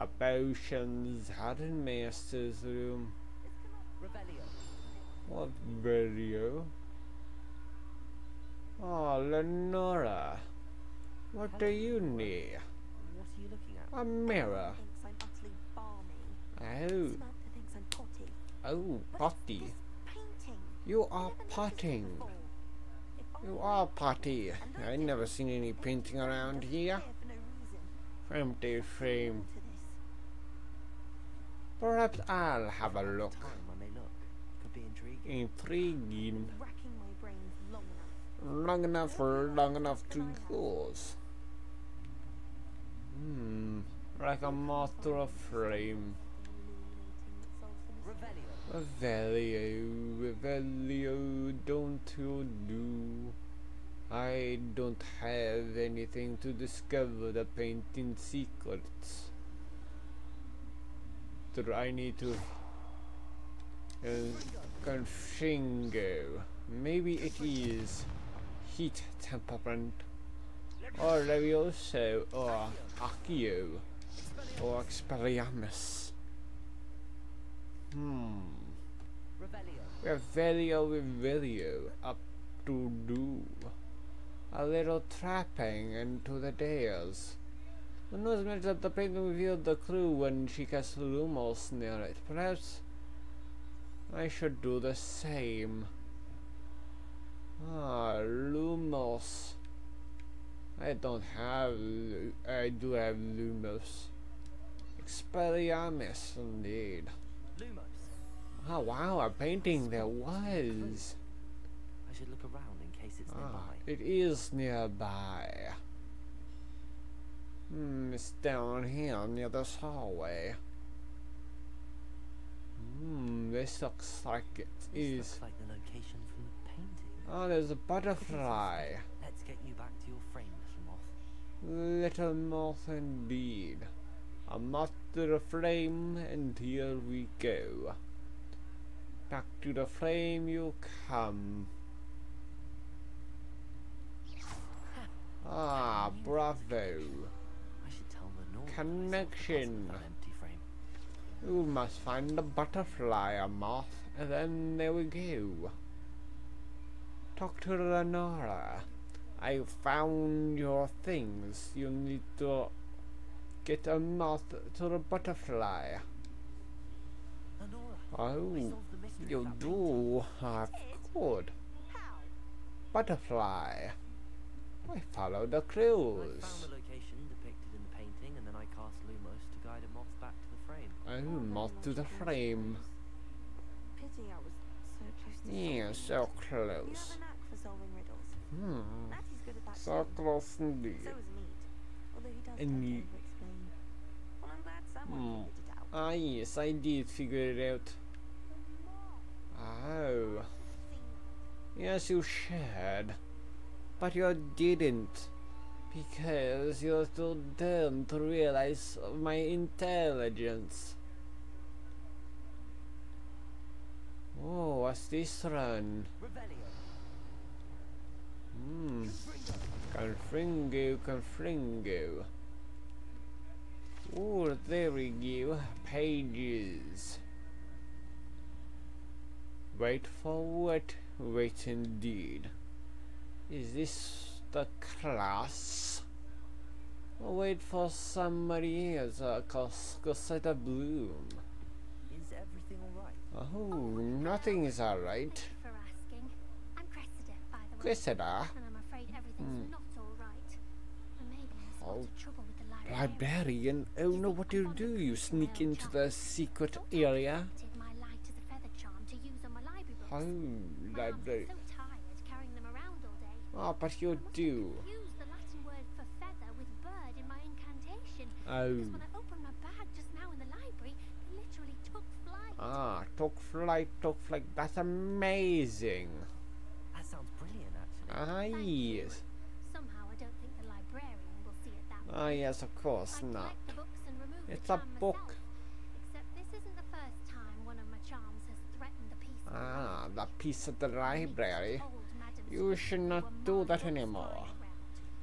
Potions hidden master's room. What video? Oh, ah, Lenora. What do you need? What are you looking at? A mirror. Oh, oh, potty. You are potting. You are had potty. I never seen any painting around here. Empty frame. To this. Perhaps I'll have a Far look. Time I may look. Intriguing. Intriguing. Racking my brains long enough. Long enough for long enough to goes. Hmm. Like a moth to a flame. Revelio. Revelio, Revelio, don't you do? I don't have anything to discover the painting secrets. So I need to uh. Maybe it is heat temperament or Levioso or Accio or Expelliarmus. Hmm. Revelio. Revelio, up to do. A little trapping into the days. The news mentioned that the painting revealed the clue when she cast Lumos near it. Perhaps I should do the same. Ah, Lumos. I don't have. I do have Lumos. Expelliarmus, indeed. Lumos. Oh wow, a painting there was. I should look around in case it's Ah, nearby. it is nearby. Hmm, it's down here near this hallway. Hmm, this looks like it This is. looks like the location from the painting. Oh, there's a butterfly. Let's get you back to your frame, little moth. Little moth indeed. A moth to the flame, and here we go. Back to the frame you come. Ah, bravo. Connection. You must find the butterfly, a moth, and then there we go. Talk to Lenora. I found your things. You need to get a moth to the butterfly. Lenora. Oh, you do ah, have good. Butterfly. I follow the. I clues. found the location depicted in the painting, and then I cast Lumos to guide a moth back to frame. Oh, moth to the frame. Pity I was so close to Yeah, so close. have a knack for solving riddles. Hmm. Mattie's good at that So close indeed. So is Neat. Although he does And tend to Neat. over-explain. Well, I'm glad someone Hmm. figured it out. Ah, yes, I did figure it out. Oh. Yes, you should. But you didn't. Because you're too dumb to realize my intelligence. Oh, what's this run? Hmm. Confringo, confringo. Oh, there we go. Pages. Wait for what? Wait indeed. Is this the class? I'll wait for somebody else. Uh, cause Cressida Blume. Is everything alright? Oh, nothing is alright. Thank you for asking. I'm Cressida, by the way. Cressida? And I'm afraid everything's Hmm. not all right. And maybe Oh. trouble with the librarian. Librarian? Oh no, what do you do? You sneak into the secret area? my light as a feather charm to use on my library books. Oh, My arms are library. so tired carrying them around all day. Oh, but you do. confused the Latin word for feather with bird in my incantation. Oh. Because when I opened my bag just now in the library, it literally took flight. Ah, took flight, took flight. That's amazing. That sounds brilliant, actually. Ah, yes. Somehow I don't think the librarian will see it that way. Ah, yes, of course I not. the books and It's a book. myself. Except this isn't the first time one of my charms has threatened the peace of the Ah, the piece of the library. You should not do that anymore.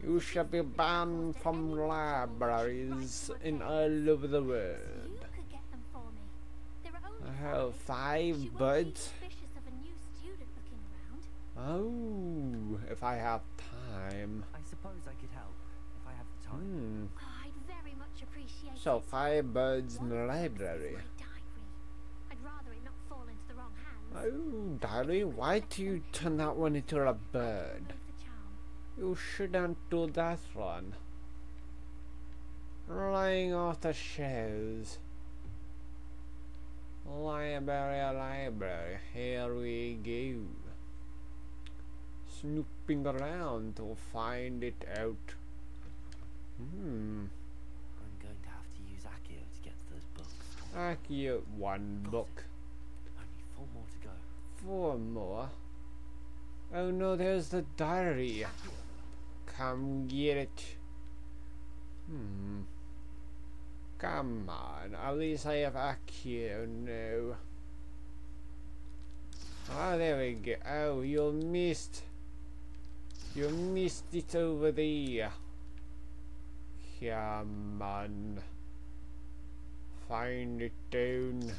You should be banned from libraries in all over the world. you could get them for me. There are only I have five. five She won't be buds. suspicious of a new student looking around. Oh, if I have time. I suppose I could help if I have the time. Hmm. Oh, I'd very much appreciate So five birds in the of those is library. my diary. I'd rather it not fall into the wrong hands. Oh, diary, why do you turn that one into a bird? Remove the charm. You shouldn't do that one. Lying off the shelves. Library, library, here we go. Snooping around to find it out. Hmm. I'm going to have to use Accio to get to those books. Accio, one book. Only four more to go. Four more. Oh no, there's the diary. Come get it. Hmm. Come on, at least I have Accio now. Ah, there we go. Oh, you missed. You missed it over there. Come on. Find it down.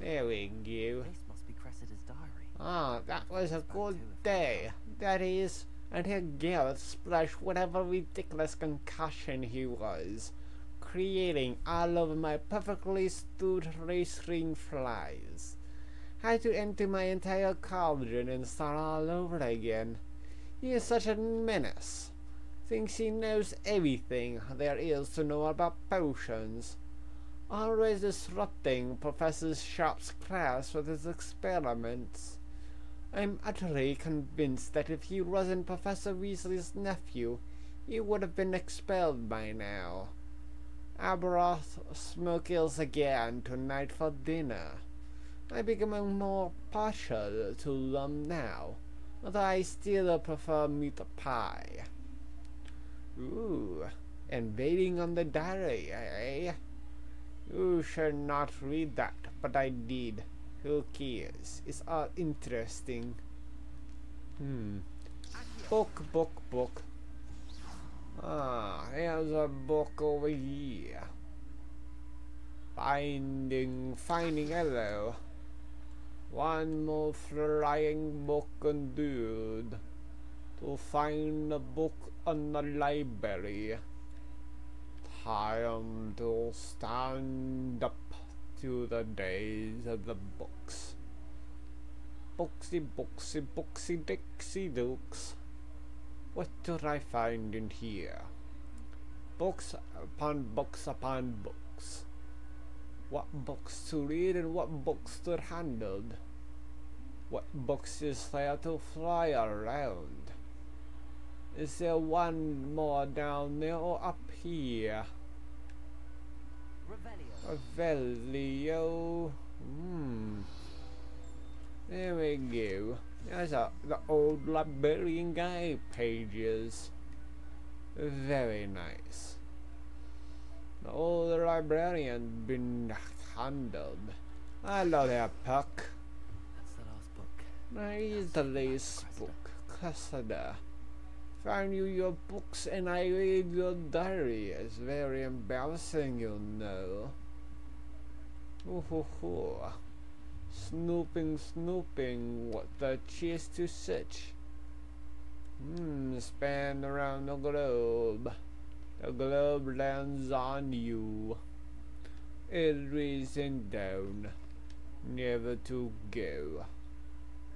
There we go. This must be Cressida's diary. Ah, that was a good day. That is, and here Gareth splashed whatever ridiculous concussion he was, creating all of my perfectly stewed lacewing flies. Had to empty my entire cauldron and start all over again. He is such a menace. Thinks he knows everything there is to know about potions. Always disrupting Professor Sharp's class with his experiments. I'm utterly convinced that if he wasn't Professor Weasley's nephew, he would have been expelled by now. Aberoth smokes again tonight for dinner. I'm becoming more partial to them now, although I still prefer meat pie. Ooh, and waiting on the diary, eh? You should not read that, but I did. Who cares? It's all interesting. Hmm. Book, book, book. Ah, here's a book over here. Finding, finding, hello. One more flying book and dude. To find a book in the library. Time to stand up to the days of the books. Booksy, booksy, booksy, dixie dukes. What did I find in here? Books upon books upon books. What books to read and what books to handle? What books is there to fly around? Is there one more down there or up here? Revelio. Revelio. Hmm. There we go. There's a, uh, the old librarian guy pages. Very nice. The old librarian been handled. I Hello there, Puck. That's the last book. Nice the latest book, Cressida. Found you your books and I read your diary. It's very embarrassing, you know. Ooh, hoo, hoo. Snooping, snooping, what the cheese to such. Hmm, span around the globe. The globe lands on you. It risen down, never to go.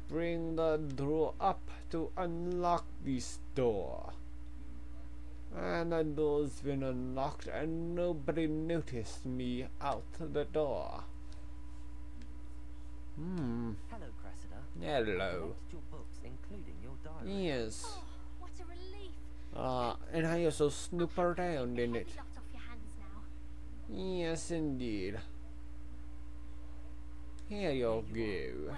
Bring the door up to unlock this door. And the door's been unlocked and nobody noticed me out the door. Hmm. Hello, Cressida. Hello. Your books, including your diary. Yes. Oh, what a relief. Uh, and I also snoop around in it. heavy lot off your hands now. Yes, indeed. Here you go. Well,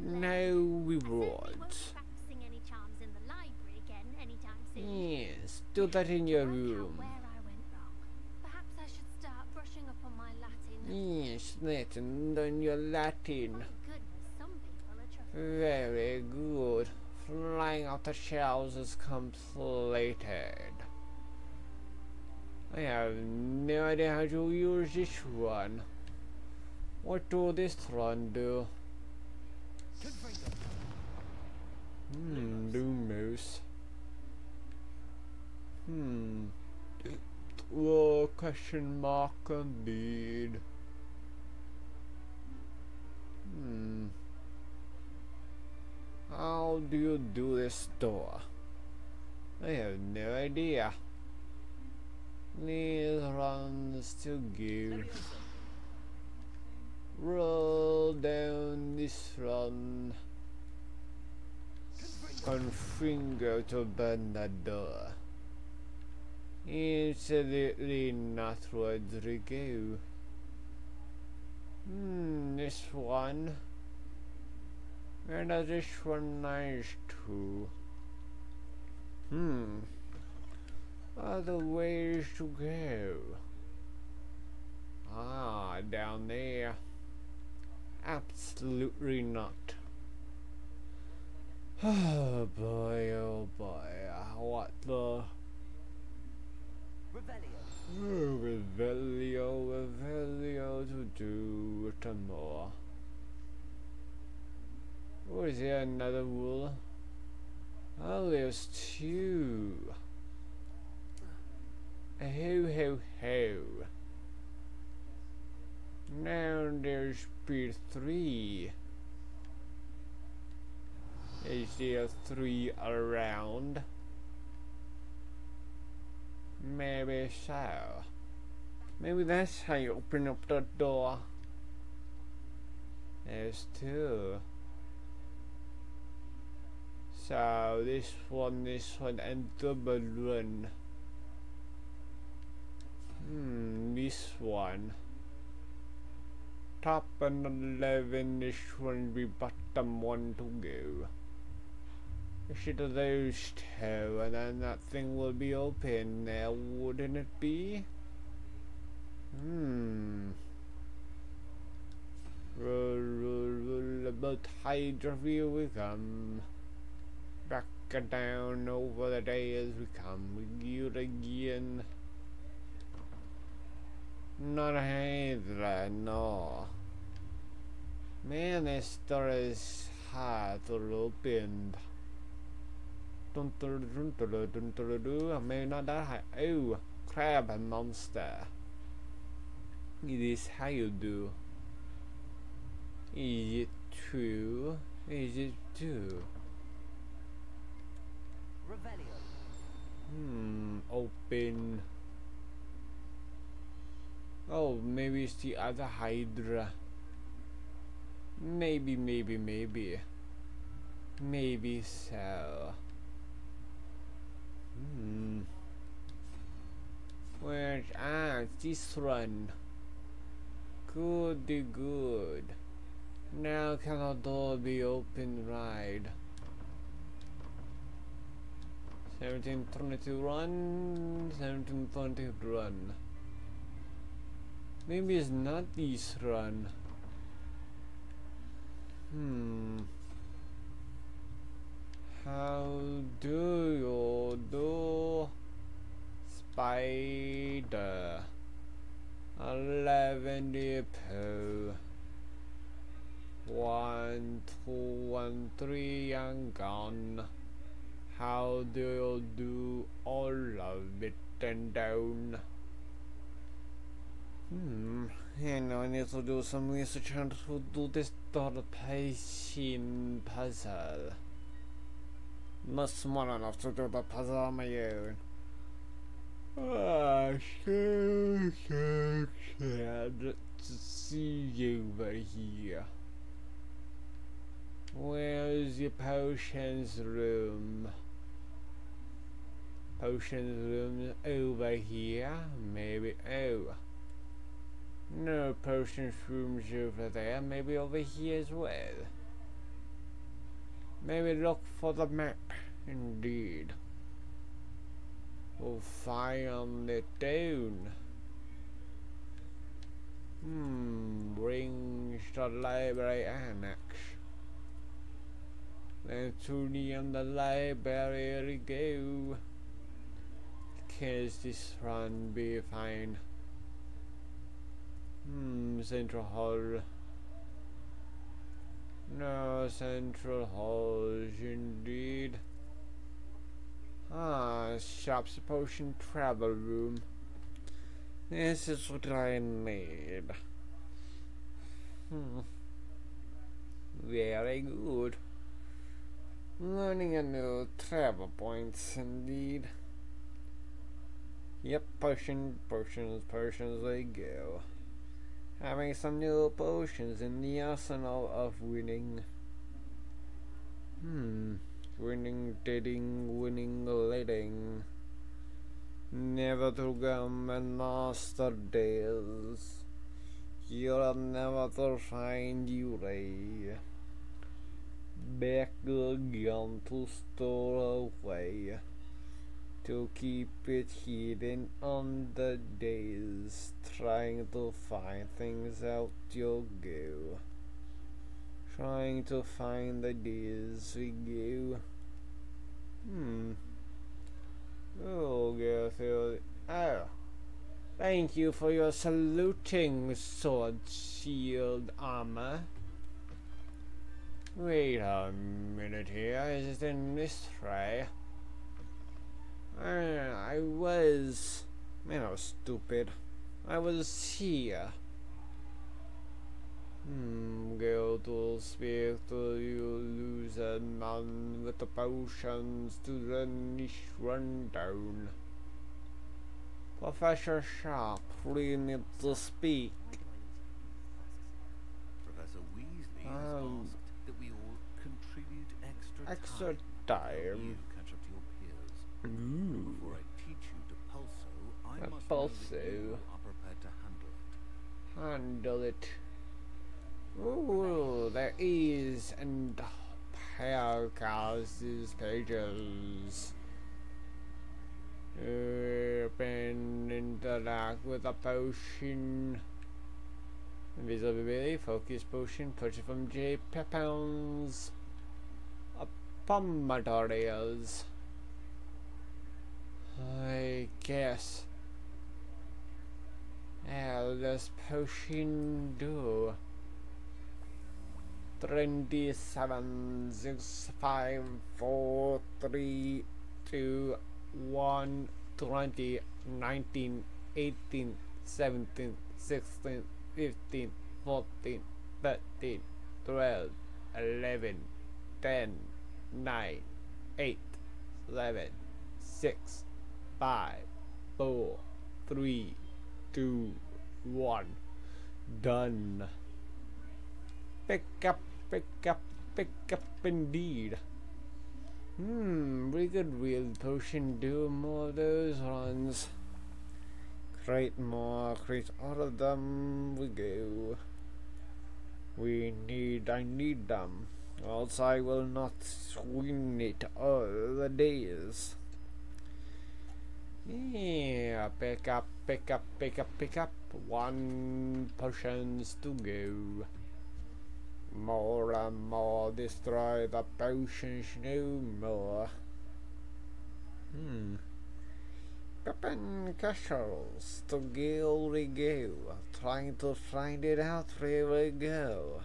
No learned. I certainly won't rewards. practicing any charms in the library again anytime soon. Yes, do that in your Work out room. where I went wrong. Perhaps I should start brushing up on my Latin. Yes, Latin, then your Latin. Very good. Flying out the shells is completed. I have no idea how to use this one. What do this one do? Hmm, Lumos. Hmm. Well, question mark indeed. Hmm. How do you do this door? I have no idea. These runs to give. Roll down this run. Confringo to open the door. Absolutely not Rodrigo. Hmm, this one. And uh, this one nice too. Hmm. Other ways to go. Ah, down there. Absolutely not. Oh boy, oh boy. What the? Revelio. Revelio, Revelio to do tomorrow. Oh, is there another rule? Oh, there's two. Ho, ho, ho. Now there's be three. Is there three around? Maybe so. Maybe that's how you open up the door. There's two. So this one, this one, and double one. Hmm, this one. Top and 11, this one be bottom one to go. Should of those two, and then that thing will be open now, wouldn't it be? Hmm. Roll, about Hydra here we come. Back down over the day as we come, gear again. Not Hydra, no. Man, this door is hard to open. Dun dun dun dun dun dun dun dun. I may not high. Oh, crab and monster. It is how you do. Is it true? Is it true? Hmm, open. Oh, maybe it's the other Hydra. Maybe, maybe, maybe. Maybe so. Hmm. Where's ah this one? Good, good. Now can the door be open right? 1722 run, 1720 run. Maybe it's not this run. Hmm. How do you do spider? Eleven depot. One, two, one, three, and gone. How do you do all of it and down? Hmm, know, I need to do some research on to do this dot patient puzzle. Not smart enough to do the puzzle on my own. Ah, so, so sad to see you over here. Where's your potions room? Potions room over here? Maybe. Oh. No potions rooms over there. Maybe over here as well. Maybe look for the map. Indeed. We'll find it down. Hmm, brings the library annex. Then to end the library go. Can this run be fine? Hmm, Central Hall. No, Central Halls indeed. Ah, Shops Potion Travel Room. This is what I need. Hmm. Very good. Learning a new travel points indeed. Yep, potion, potions, potions they go. Having some new potions in the arsenal of winning. Hmm. Winning, dating, winning, letting. Never to come and master days. You'll never to find you ray. Back again to store away. To keep it hidden on the days. Trying to find things out you'll go. Trying to find the days we go. Hmm. We'll. Oh. Thank you for your saluting sword shield armor. Wait a minute here. Is it in this tray? Uh, I was. Man, I was stupid. I was here. Hmm, go to speak to you, lose a man with the potions to the niche rundown. Professor Sharp, we need to speak. Professor Weasley has Um, asked that we all contribute extra, Extra time. time. Ooh. Before I teach you to pulso, I A must pulso. are prepared to handle it. handle it. Ooh, there is and Paracaus's pages. Open interact with a potion. Invisibility, focus potion, purchase from J. Pounds. Pomodorios. I guess. How does potion do? 27, 6, 5, 4, 3, 2, 1, 20, 19, 18, 17, 16, 15, 14, 13, 12, 11, 10, 9, 8, 7, 6, 5, 4, 3, two, one. Done. Pick up, pick up, pick up indeed. Hmm, we could wheel potion do more of those runs. Create more, create all of them, we go. We need, I need them, else I will not swing it all the days. Yeah, pick up, pick up, pick up, pick up. One potions to go. More and more, destroy the potions no more. Hmm. Open castles to go we go. Trying to find it out where we go.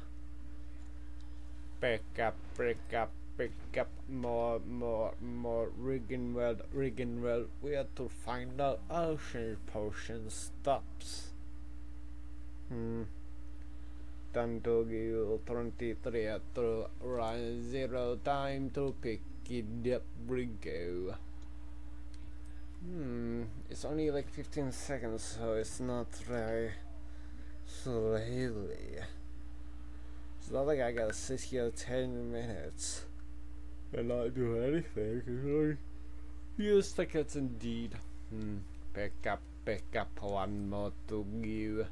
Pick up, pick up, pick up more, more, more Wiggenweld, Wiggenweld. We have to find out ocean potion stops. Hmm. Done to give 23 to run zero time to pick it up, go. Hmm, it's only like 15 seconds, so it's not very slowly. It's not like I gotta sit here 10 minutes and not do anything. Only few indeed. Hmm, pick up, pick up one more to give.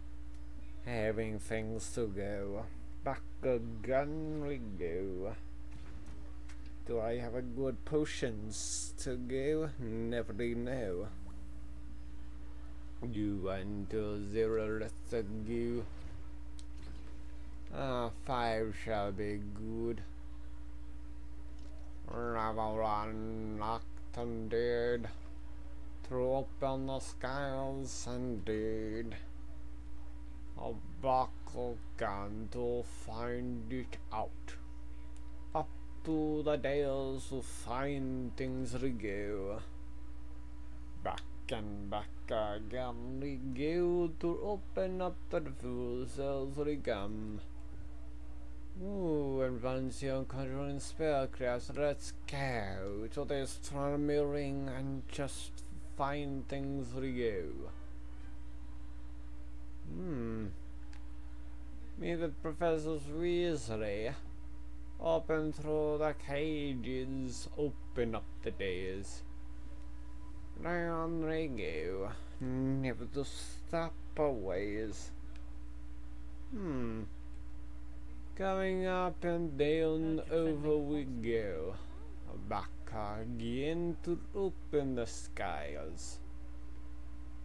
Having things to go. Back again we go. Do I have a good potions to go? Never know. You until zero let's go. Ah, five shall be good. One knocked and dead. Open the skies and dead. A buckle gun to find it out. Up to the dales to find things go. Back and back again go to open up the we come. Ooh, and you're controlling spellcrafts, let's go to this stormy ring and just find things for you. Hmm. Me with Professor Weasley. Open through the cages, open up the days. Down they go, never to stop always. Hmm. Going up and down over we go. Back again to open the skies.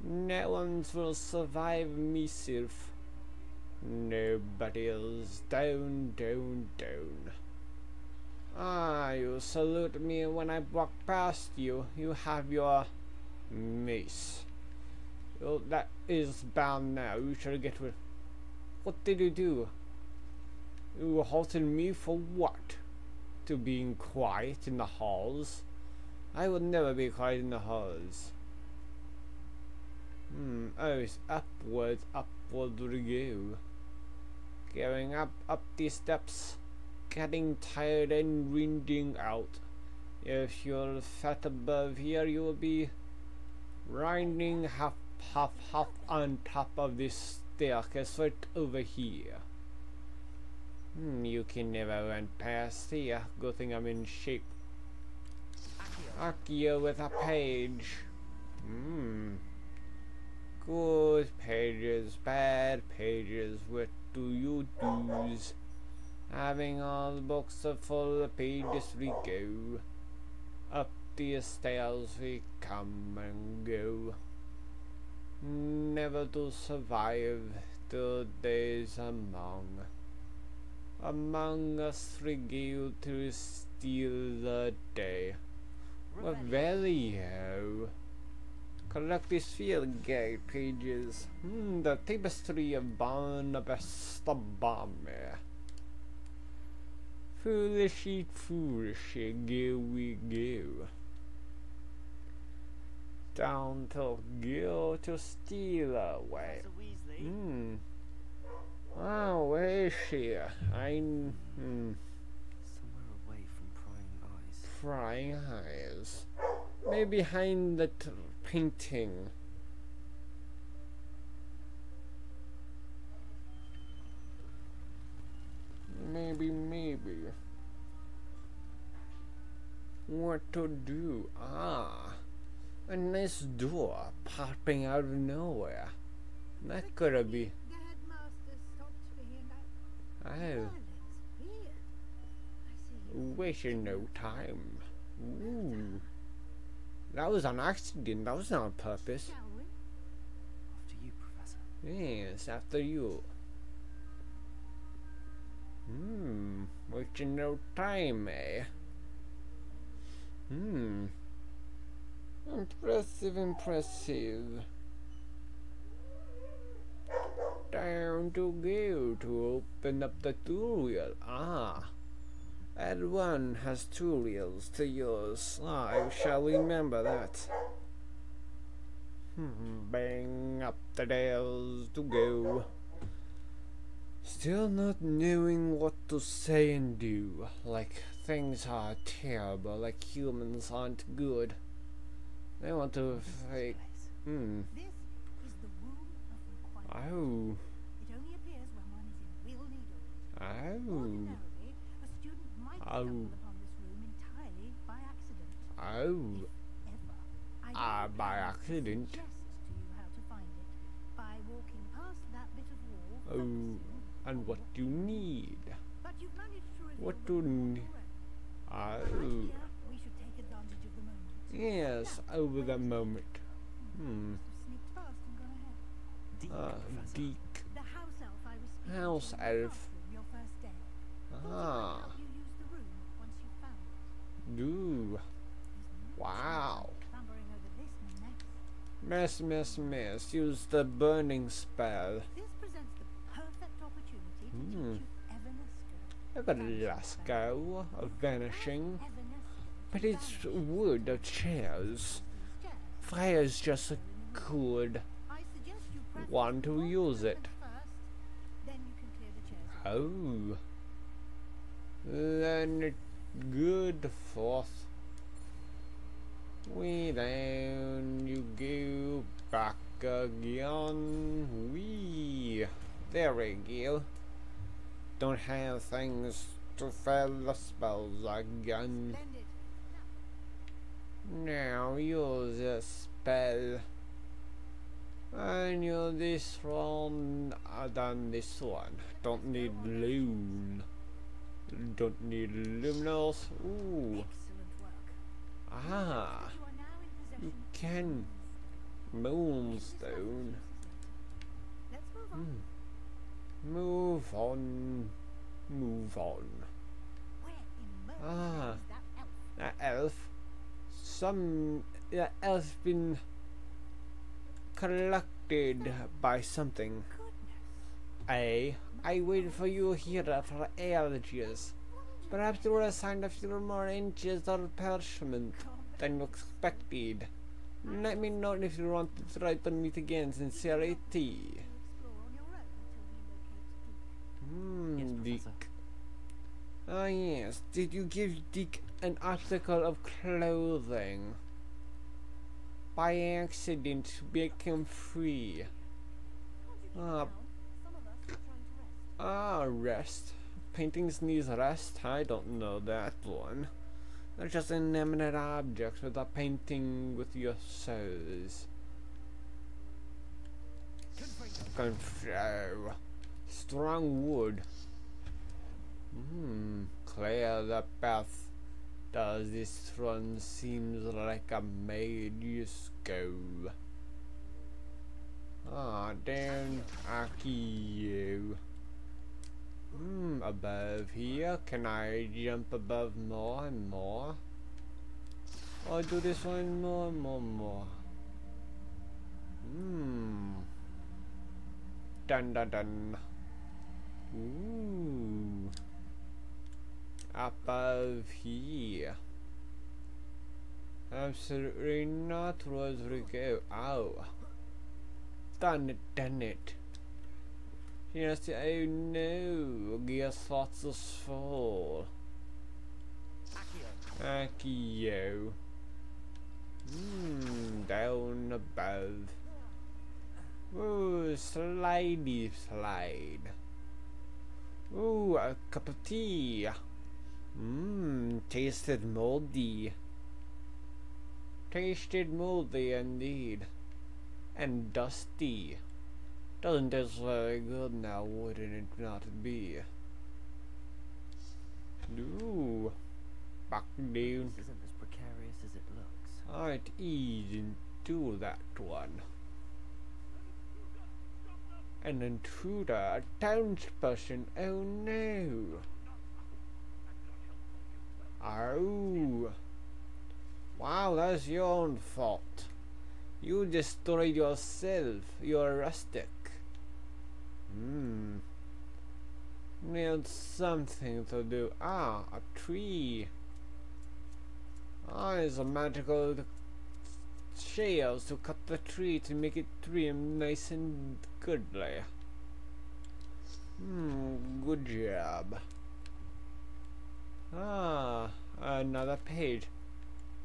No one will survive me, Sylph. Nobody else. Down, down, down. Ah, you salute me when I walk past you. You have your mace. Well, that is bound now. You should get rid. What did you do? You halted me for what? To being quiet in the halls? I would never be quiet in the halls. Hmm, oh, it's upwards, upward we go. Going up, up these steps. Getting tired and winding out. If you're fat above here, you will be riding half, half, half on top of this staircase right over here. Hmm, you can never run past here. Good thing I'm in shape. Accio with a page. Hmm. Good pages, bad pages. What do you do's? Having all the books full of pages we go. Up the stairs we come and go. Never to survive the days among. Among us go to steal the day. Revelio. Collect these field guide pages. Hmm, the tapestry of Barnabas the Barmy. Foolishy, foolishy, go we go. Down to go to steal away. Hmm. Oh, where is she? I. Hmm. Somewhere away from prying eyes. Prying eyes. Maybe behind the t- painting. Maybe, maybe. What to do? Ah, a nice door popping out of nowhere. That could be. The Oh, violence. Weird. I see you. wasting no time. Ooh. That was an accident. That was not on purpose. After you, Professor. Yes, after you. Hmm, wasting no time, eh? Hmm. Impressive, impressive. Down to go to open up the tutorial. Ah. Add one has two tutorials to use. I shall remember that. Hmm, bang up the stairs to go. Still not knowing what to say and do. Like things are terrible, like humans aren't good. They want to fake. Hmm. This is the room of requirement. Oh. It only appears when one is in real need of it. Oh. Ordinarily, a student might Oh. stumble upon this room entirely by accident. Oh. Ever. I would by accident. suggest to you how to find it by walking past that bit of wall. Oh. And what do you need? But you've managed to What do n- Oh. Right here, we should take advantage of the moment. Yes, over the moment. Hmm. Must have sneaked past and gone ahead. Deep, Uh, Professor. Deek. The house elf I was speaking House to elf. your first day. Thought he might Ah. help you use the room once you found it. Do. Wow. chance I'm clambering over this mess. Mess, mess, mess. Use the burning spell. This presents the perfect opportunity to Hmm. teach you Evanesco. Look of vanishing. But it's wood of chairs Fire's just a good one to use it. Oh. Then you can clear the chairs. Oh. Learn it good forth. We down you go back again. We there we go. don't have things to fail the spells again. Now use a spell. And you this one uh, than this one. Don't need loon. Don't need luminous. Ooh. Ah. You can. Moonstone. Let's move on. Move on. Ah. That elf. Some. That elf been collected by something. Goodness. I. I waited for you here for ages. Perhaps you were assigned a few more inches of parchment than you expected. Let me know if you want to try to meet again. Sincerity. You explore on your own until we locate Deek. Hmm, Yes, Dick. Ah, yes. Did you give Dick an article of clothing? By accident, him free. Ah, ah, rest. Paintings needs rest? I don't know that one. They're just inanimate objects with a painting with your souls. Confro. Strong wood. Hmm. Clear the path. Does this one seems like a mage's go? Ah, down Accio. Hmm, above here. Can I jump above more and more? Or do this one more and more and more? Hmm. Dun dun dun. Ooh. Above here. Absolutely not where we go. Ow. Done it, done it. Yes, oh no. Guess what's this for? Accio. Hmm, down above. Ooh, slidey slide. Ooh, a cup of tea. Mmm, tasted moldy. Tasted moldy indeed. And dusty. Doesn't taste very good now, wouldn't it not be? Ooh. Back down. This isn't as precarious as it looks. Alright, ease into that one. An intruder, a townsperson, oh no! Oh! Wow, that's your own fault. You destroyed yourself, you're rustic. Hmm. Need something to do. Ah, a tree. Ah, it's a magical shells to cut the tree to make it trim nice and goodly. Hmm, good job. Ah, another page.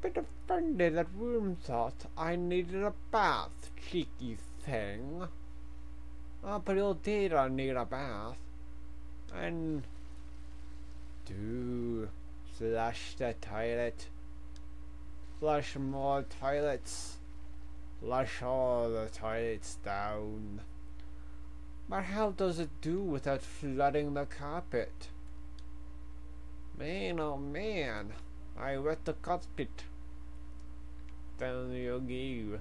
Bit of offended that room thought I needed a bath, cheeky thing. Ah, but you did I need a bath. And do flush the toilet. Flush more toilets. Flush all the toilets down. But how does it do without flooding the carpet? Man, oh man, I wet the carpet. Down you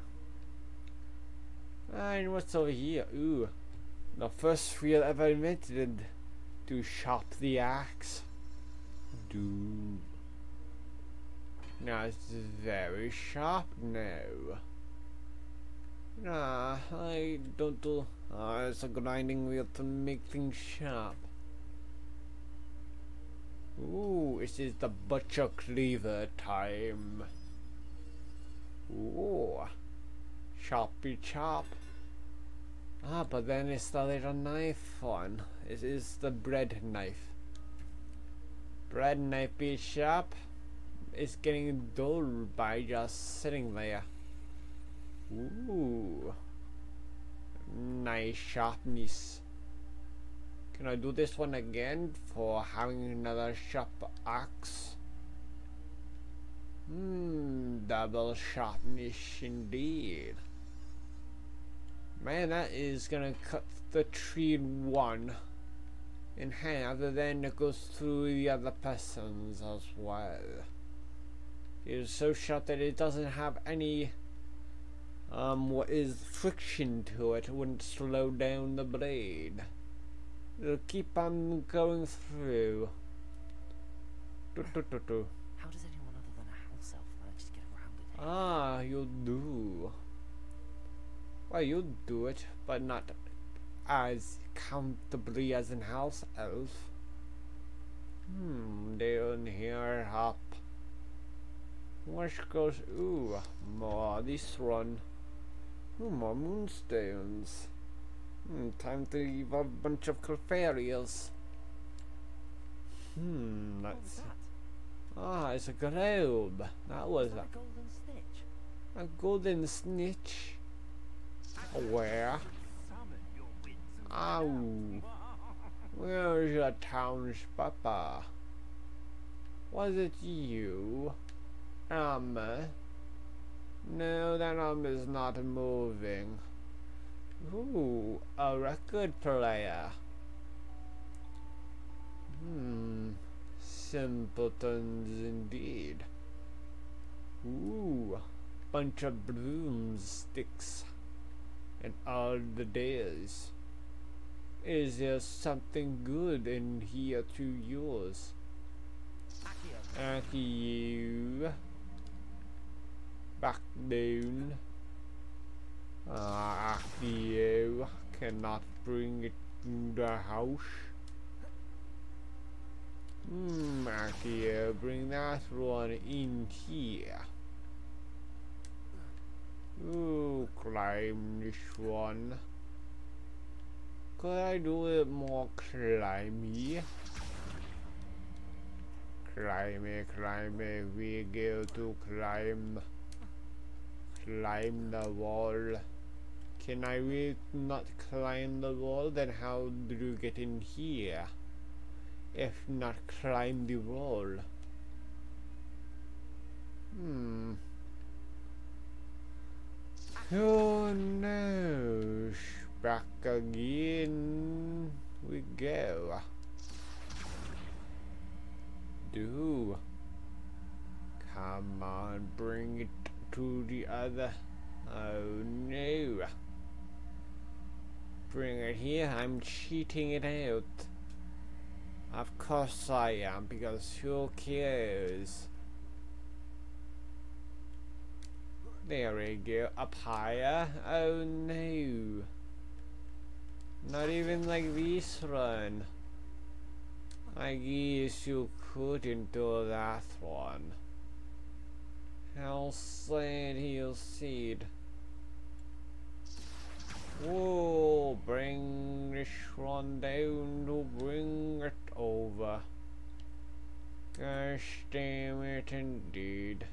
go. And what's over here? Ooh, the first wheel ever invented to sharp the axe. Do. Now it's very sharp now. Nah, I don't do. Ah, it's a grinding wheel to make things sharp. Ooh, this is the butcher cleaver time. Ooh, sharpy chop. Ah, but then it's the little knife one. It is the bread knife. Bread knife be sharp. It's getting dull by just sitting there. Ooh. Nice sharpness. Can I do this one again for having another sharp axe? Hmm, double sharpness indeed. Man, that is gonna cut the tree in one in half, then it goes through the other person's as well. It is so sharp that it doesn't have any um what is friction to it. It wouldn't slow down the blade. It'll keep on going through. Do, do, do. How does anyone other than a house elf manage to get around it? Ah, you do. Well, you do it, but not as comfortably as an house elf. Hmm, down here up. Which goes, ooh, more this one. Ooh, more moonstones. Hmm, time to leave a bunch of Clefairies. Hmm, that's... that? Ah, it's a globe. That was that a golden snitch? a golden snitch. Where? Ow. Where's your town's papa? Was it you? Emma? No, that arm is not moving. Ooh, a record player. Hmm, simpletons indeed. Ooh, bunch of broomsticks and all the days. Is there something good in here to use? Accio. Back down. Ah, Accio. Cannot bring it to the house. Hmm, Accio, bring that one in here. Ooh, climb this one. Could I do it more climby? Climby, climby, we go to climb. Climb the wall. Can I really not climb the wall? Then how do you get in here? If not climb the wall. Hmm. Who knows? Back again we go. Do. Come on, bring it to the other. Oh no. Bring it here, I'm cheating it out. Of course I am, because who cares? There we go. Up higher. Oh no. Not even like this run. I guess you couldn't do that one. How sad he'll seed. Whoa, bring this one down to bring it over. Gosh damn it indeed.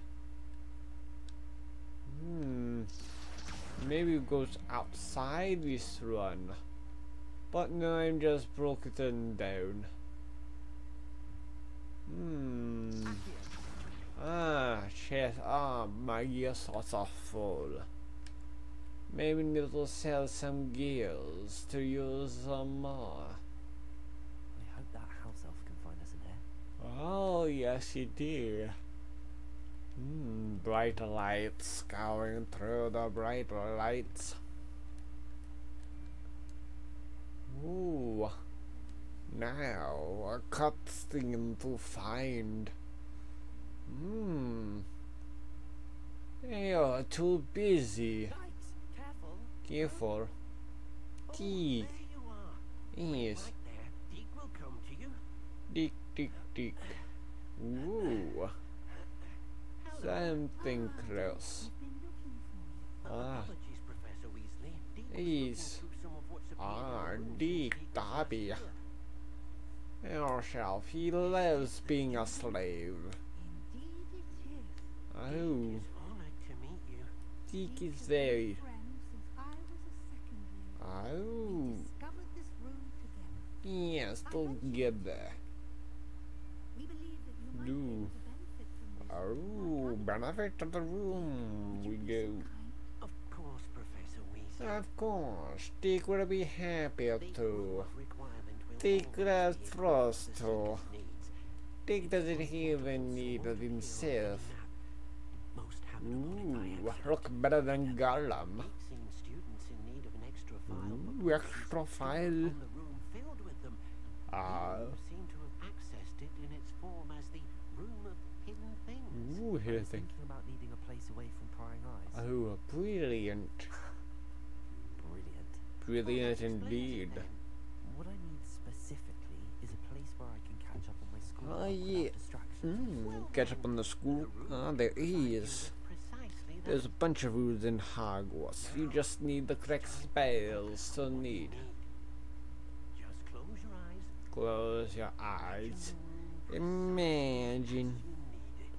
Hmm. Maybe it goes outside this run. But no, I'm just broken down. Hmm. Ah, shit. Ah, my gear slots are full. Maybe need to sell some gears to use some more. I hope that house elf can find us in here. Oh, yes, he did. Hmm, bright lights going through the bright lights. Ooh. Now, a cutscene to find. Hmm. You're too busy. Careful. Are. Yes. Dick, dick, dick. Ooh. Something close. Ah. The Dick since Dobby. Yourself, he loves being a slave. Oh. was a second year. Oh, We discovered this room together. Yes, together. We believe that you Do. be able benefit. Oh, benefit of the room. We go. Of course, Professor Weasley. Of course, Dick will be happy The to. rule of requirement will Dick always loves be Frost the to. student's needs. Dick doesn't even need of himself. Most Ooh, look better than Gollum. We've seen students in need of an extra file. but Ooh, extra file. found the room filled with them. Ah. Seem to have accessed it in its form as the room of hidden things. Ooh, here thing. Thinking about needing a place away from prying eyes. Oh, brilliant. Brilliant. Brilliant indeed. What I need specifically is a place where I can catch up on my school Ah, without yeah. Mm, catch up on the school. Ah, there is. There's a bunch of rules in Hogwarts. You just need the correct spells to need. Just close your eyes. Close your eyes. Imagine. you need it.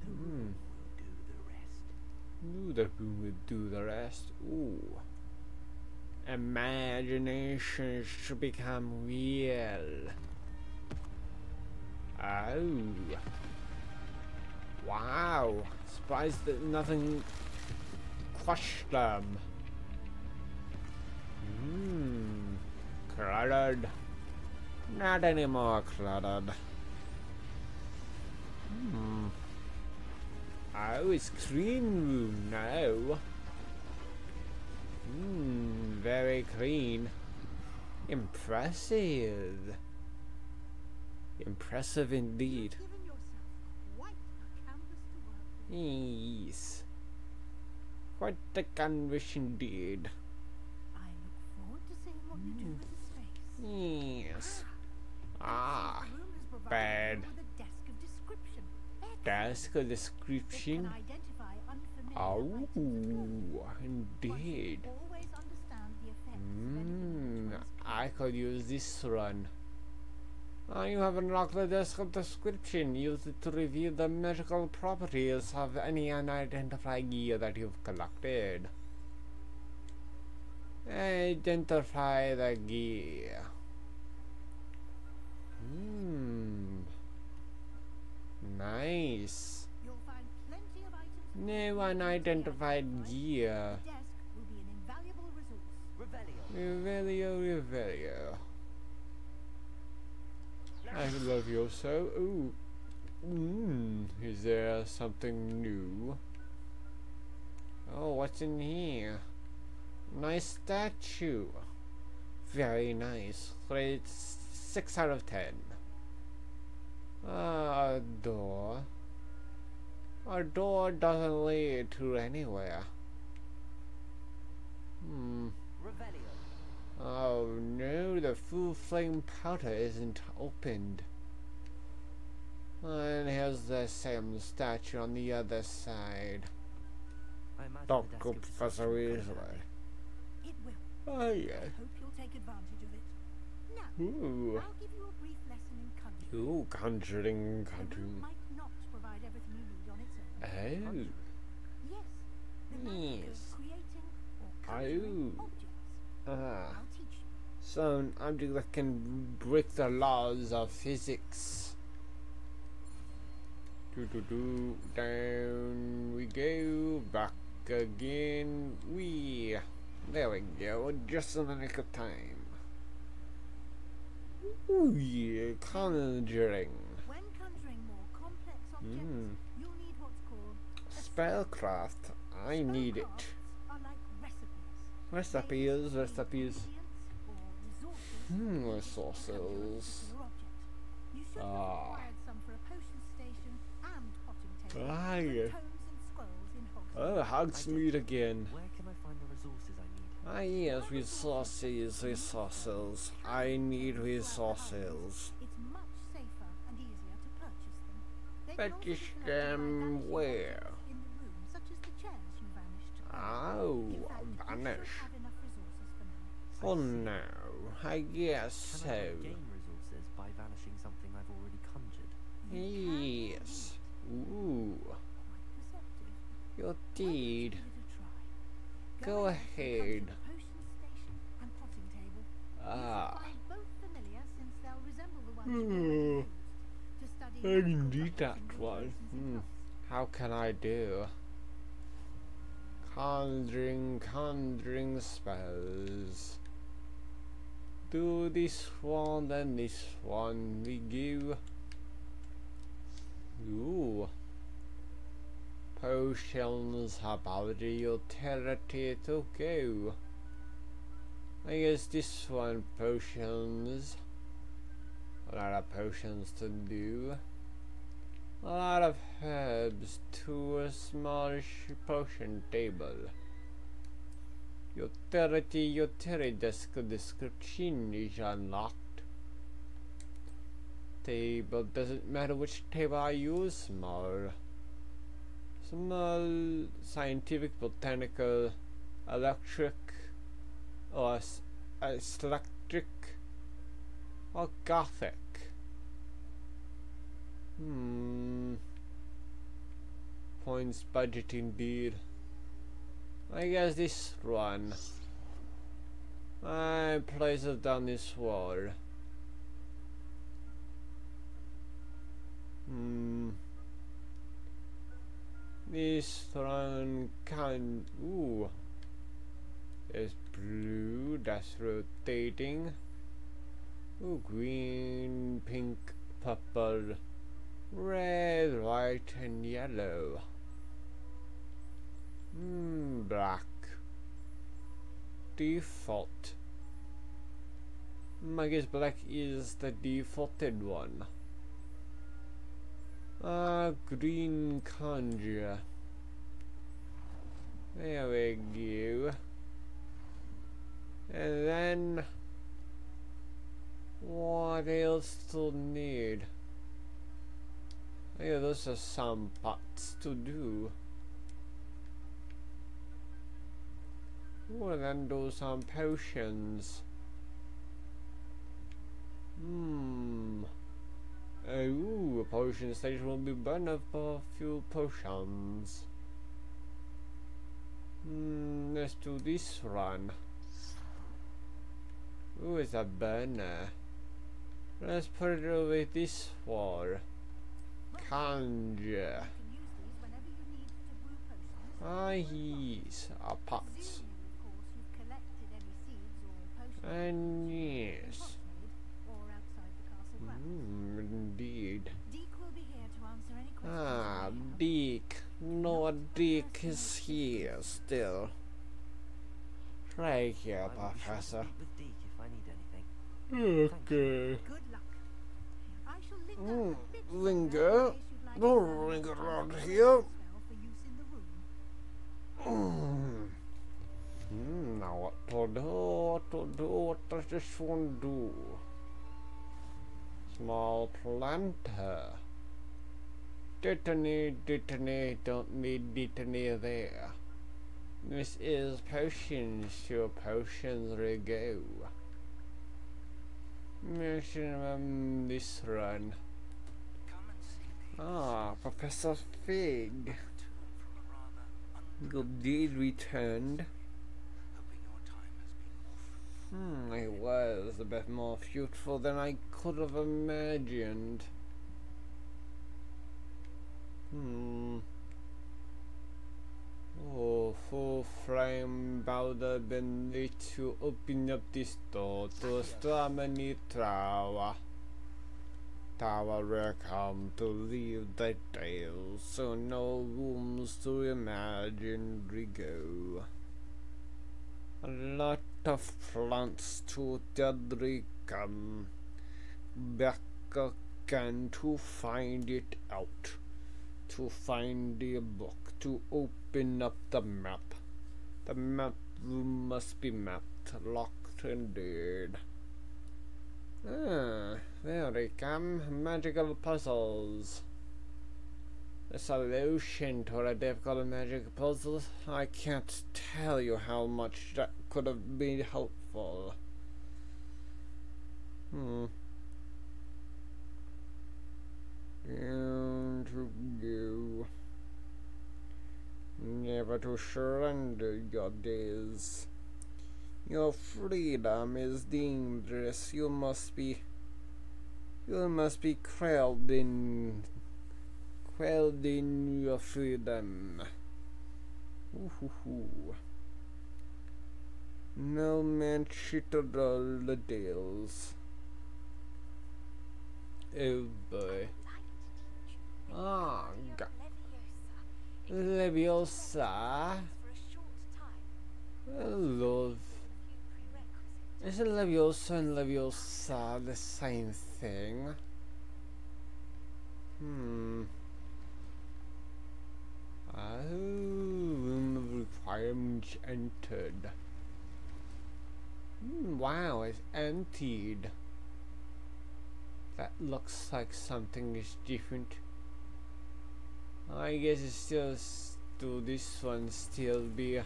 The Hmm. room do the rest. Ooh, the room will do the rest. Ooh. Imagination should become real. Oh. Wow. Surprised that nothing crushed them. Hmm. Cluttered. Not anymore cluttered. Hmm. Oh, it's clean room now. Hmm, very clean. Impressive. Impressive indeed. You've given yourself quite a canvas to work with. Yes. Quite the canvas indeed. I look forward to seeing what you do with the space. Yes. Ah, seems the room has provided bad. you desk of description. Excellent. Desk of description. can identify unfamiliar Oh, items of clothing. indeed. One should always understand the effects of Mmm, I could use this run. Ah, you have unlocked the desk of description. Use it to review the magical properties of any unidentified gear that you've collected. Identify the gear. Hmm. Nice. You'll find plenty of items. to No unidentified gear. desk will be an invaluable resource. Revelio. Revelio, Revelio. I love you so. Ooh. Mmm. Is there something new? Oh, what's in here? Nice statue. Very nice. Rate 6 out of 10. Ah, a door. A door doesn't lead to anywhere. Hmm. Oh no, the Floo Flame powder isn't opened. And here's the same statue on the other side. I imagine the Dr. desk of Professor description will come in Weasley. It will. Oh I yeah. hope you'll take advantage of it. Now, Ooh. I'll give you a brief lesson in conjuring. Ooh, conjuring, The conjuring. might not provide everything you need on its own. Oh. Yes, the Yes. of creating or Oh. conjuring objects. Ah. So, an object that can break the laws of physics. Do do do. Down we go. Back again. We. There we go. Just in the nick of time. Ooh yeah, conjuring. When conjuring more complex objects, Hmm. you'll need what's called Spellcraft. I need it. like recipes. Recipes, recipes. Ingredients or resources Hmm, to make a resources. particular object. You should have Ah. acquired some for a potion station and potting table. From yeah. tomes and scrolls in Hogsmeade. Oh, Hogsmeade again. I find the resources I need? Ah yes, resources, resources. I need resources. It's much safer and easier to purchase them. They can also be Purchase collected by them vanishing where? objects In the room, such as the chairs you vanished. Oh, In fact, you should vanish. have enough resources for now. I guess Can I so. gain resources by vanishing something I've already conjured? Yes. Ooh, your deed. you give it? Go ahead and come to ahead. the potion station and potting table. Ah, Hmm. used to study I magical need that one. Hmm. How can I do? Conjuring, conjuring spells. Do this one, then this one. We give Ooh. Potions about the utility to go. I guess this one potions. A lot of potions to do. A lot of herbs to a smallish potion table. Utility utility desk description is unlocked. Table doesn't matter which table I use, small. Small scientific, botanical, electric, or uh, electric, or gothic. Hmm. Points budget indeed. I guess this one. I place it down this wall. Hmm. This one can. Ooh. There's blue, that's rotating. Ooh, green, pink, purple. Red, white, and yellow. Hmm, black. Default. Hmm, I guess black is the defaulted one. Ah, green conjure. There we go. And then, what else to need? Yeah, those are some parts to do. Well, then do some potions. Hmm. Oh, a potion station will be burn up a few potions. Hmm, let's do this run. Ooh, it's a burner. Let's put it over this wall. Conjure. You can use these to answer any questions. Ah, you may have. Dick. No, Dick is here still. Right here, I will be sure to Professor. speak with Deek if I need anything. Okay. Good luck. Linger Mm, a bit linger? longer in case you'd like Don't linger around here. for use in the room. Mm. Now what to do? What to do? What does this one do? Small planter. Detonate, detonate, don't need detonate there. This is potions, so potions we go. Mission this run. Ah, Professor Fig. Good deed returned. hoping your time has been more Hmm, it was a bit more fruitful than I could have imagined. Hmm. Oh, Floo Flame powder been lit to open up this door to Astronomy Tower. Tower will come to leave the tale, so no rooms to imagine we go. A lot of plants to come back again to find it out. To find the book, to open up the map. The map room must be mapped, locked indeed. Ah, there they come, magical puzzles. The solution to a difficult magic puzzle, I can't tell you how much that could have been helpful. Hmm. Down to go. Never to surrender your days. Your freedom is dangerous. You must be You must be quelled in quelled in your freedom. Ooh-hoo-hoo. No man cheated all the deals. Oh boy. Ah, ga- Leviosa. Oh, love. Isn't Leviosa and Leviosa the same thing? Hmm. Oh, room of requirements entered. Hmm, wow, it's emptied. That looks like something is different. I guess it's still to this one still be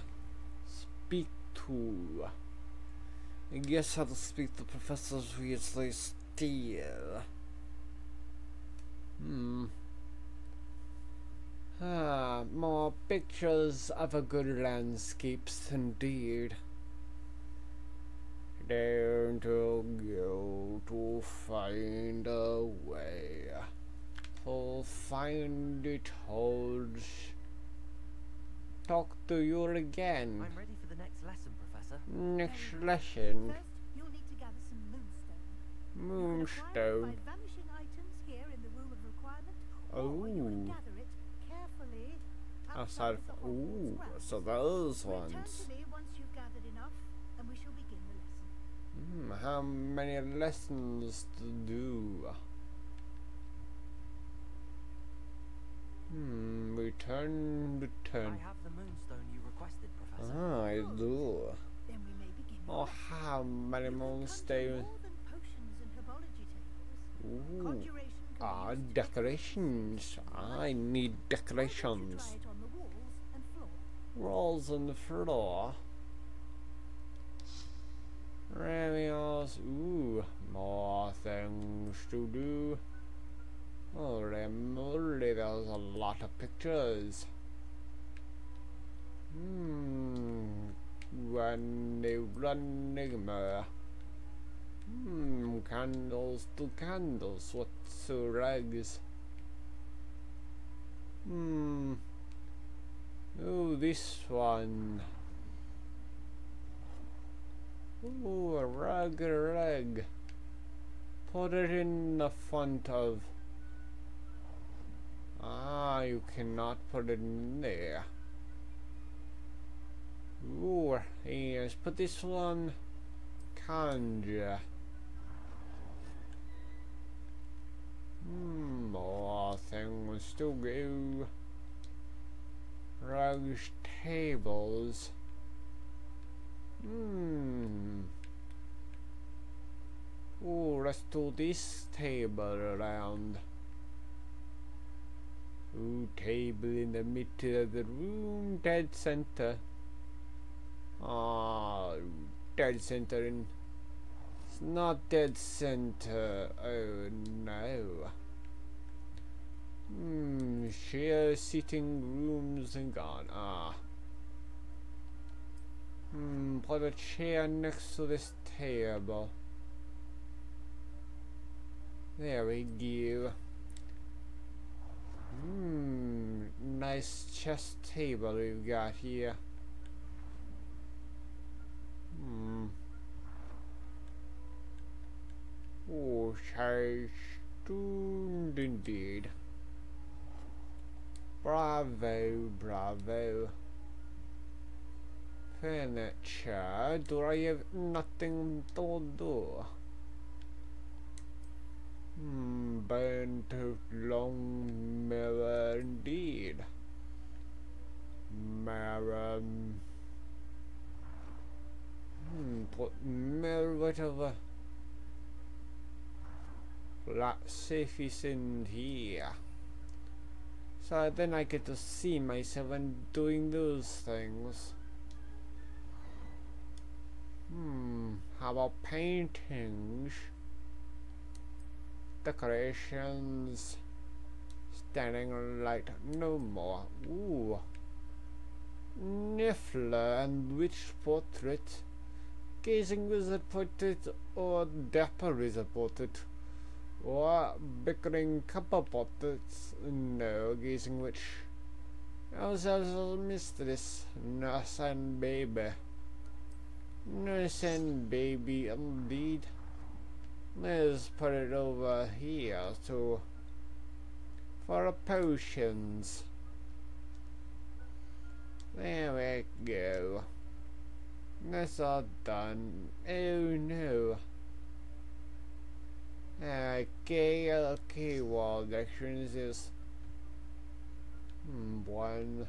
speak to. I guess I'll speak to Professor Weasley still. Hmm. Ah, more pictures of a good landscapes indeed. Down to go to find a way. To find it holds. Talk to you again. I'm ready for the next lesson, Professor. Next lesson. First, you'll need to gather some moonstone. You can Moonstone. by vanishing items here in the room of requirement, or you can Oh. gather it carefully Outside outside of. the Ooh, grounds. so those Return ones. to me once you've gathered enough, and we shall begin the lesson. Hmm, how many lessons to do? Hmm, return, return. I have the moonstone you requested, Professor. Ah, I do. Then we may begin. Oh, how many You can conjure moonstones? more than potions and herbology tables. Ooh. Conjuration can be Ah, used to decorate decorations. I need Why don't you decorations. try it on the walls and floor? Rolls on the floor. Ramios. Ooh, more things to do. Holy moly, there's a lot of pictures. Hmm. Running, running, Hmm, candles to candles. What's the rags? Hmm. Oh, this one. Ooh, a rug, a rug. Put it in the front of. Ah, you cannot put it in there. Ooh, yes, put this one. Conjure. Hmm, more things to go. Rugs, tables. Hmm. Oh, let's do this table around. Ooh, table in the middle of the room, dead center. Ah, dead center in. It's not dead center. Oh no. Hmm, share sitting rooms and gone. Ah. Hmm, put a chair next to this table. There we go. Hmm, nice chess table we've got here. Hmm. Oh, chai stoned indeed. Bravo, bravo. Furniture, do I have nothing to do? Hmm, out long mirror indeed. Mirror. Hmm, put mirror right over. Flat safe is in here. So then I get to see myself and doing those things. Hmm, how about paintings? Decorations. Standing light, no more. Ooh. Niffler and witch portrait. Gazing wizard portrait or dapper wizard portrait. What bickering couple potters? No, gazing which. Ourselves mistress, nurse and baby. And baby, indeed. Let's put it over here to for potions. There we go. That's all done. Oh no. Okay, okay, well, directions is hmm, one.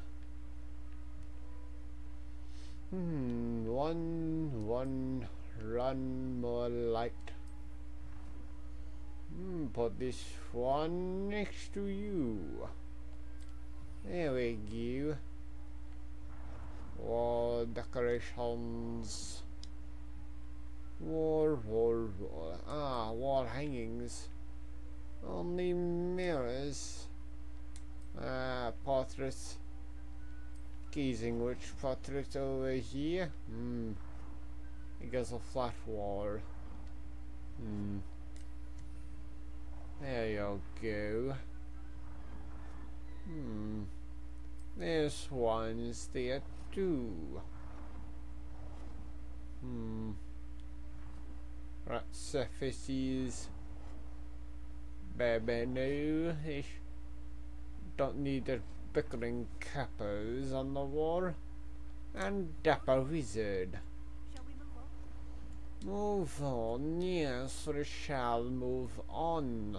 Hmm, one, one, run more light. Hmm, put this one next to you. There we go. Wall decorations. Wall, wall, wall. Ah, wall hangings. Only mirrors. Ah, portraits. Gazing which portrait over here? Hmm. It goes a flat wall. Hmm. There you go. Hmm. This one's there too. Hmm. Right, surfaces. Baby, no. Don't need the bickering capos on the wall. And dapper wizard. Shall we move on? Move on, yes, we shall move on.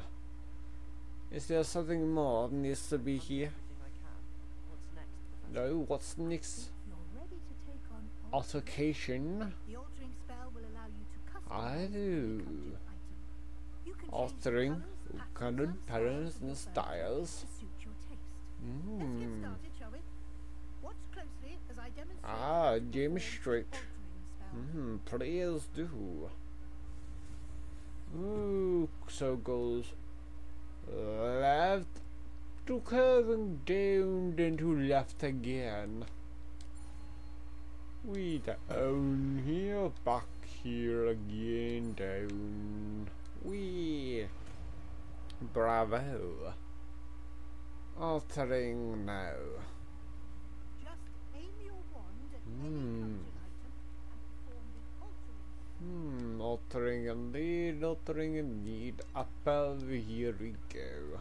Is there something more that needs to be here? everything I can. What's? No, what's next? If you're ready to take on Altercation? the altering spell will allow you to customize I do. conjured item. You can change the Altering colours, patterns, and styles to suit your. Let's get Mm. started, shall we? Watch closely as I demonstrate Ah, how to perform demonstrate. the altering spell. Hmm, please do. Ooh, so goes left to curving down, then to left again. We down here, back here again, down. We bravo. Altering now. Just aim your wand at Hmm. conjured item and altering Hmm, altering indeed, altering indeed. Above here we go.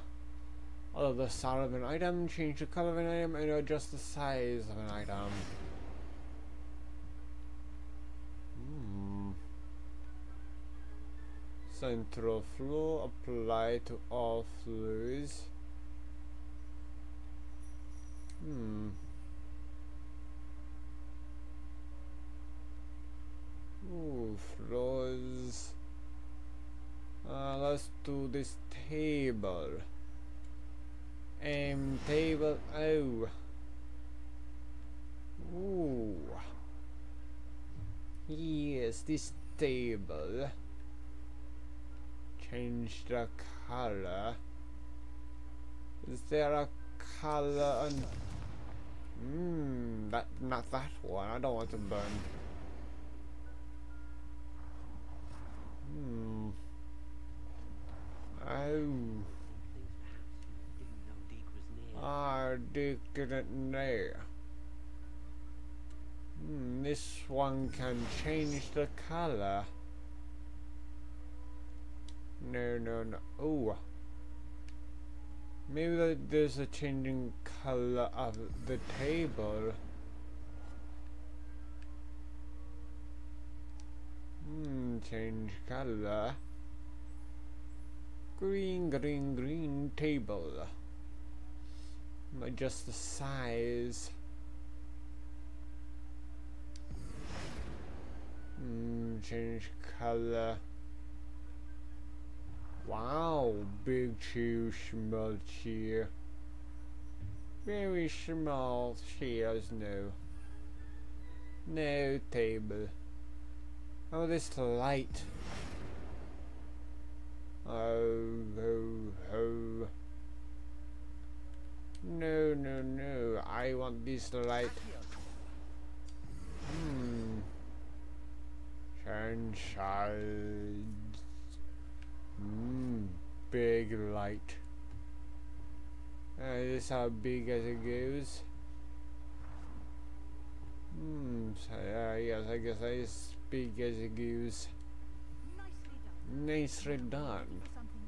Alter the style of an item, change the color of an item, and adjust the size of an item. Hmm. Central flow apply to all floors. Hmm. Ooh, floors. Uh, let's do this table. Um, table. Oh. Ooh. Yes, this table. Change the color. Is there a color on? Hmm, that not that one. I don't want to burn. Hmm. Oh. Near. I didn't know. Hmm, this one can change the color. No, no, no. Oh. Maybe there's a changing color of the table. Hmm, change color. Green, green, green table. Adjust the size. Hmm, change color. Wow, big chew, small cheer. Very small chairs, no. No table. Oh, this light. Oh, oh, oh. No, no, no. I want this light. Hmm. Sunshine. Hmm. big light. Uh, this how big as it goes. Hmm, so, uh, yes, I guess that is big as it goes. Nicely Nicely done. done. For something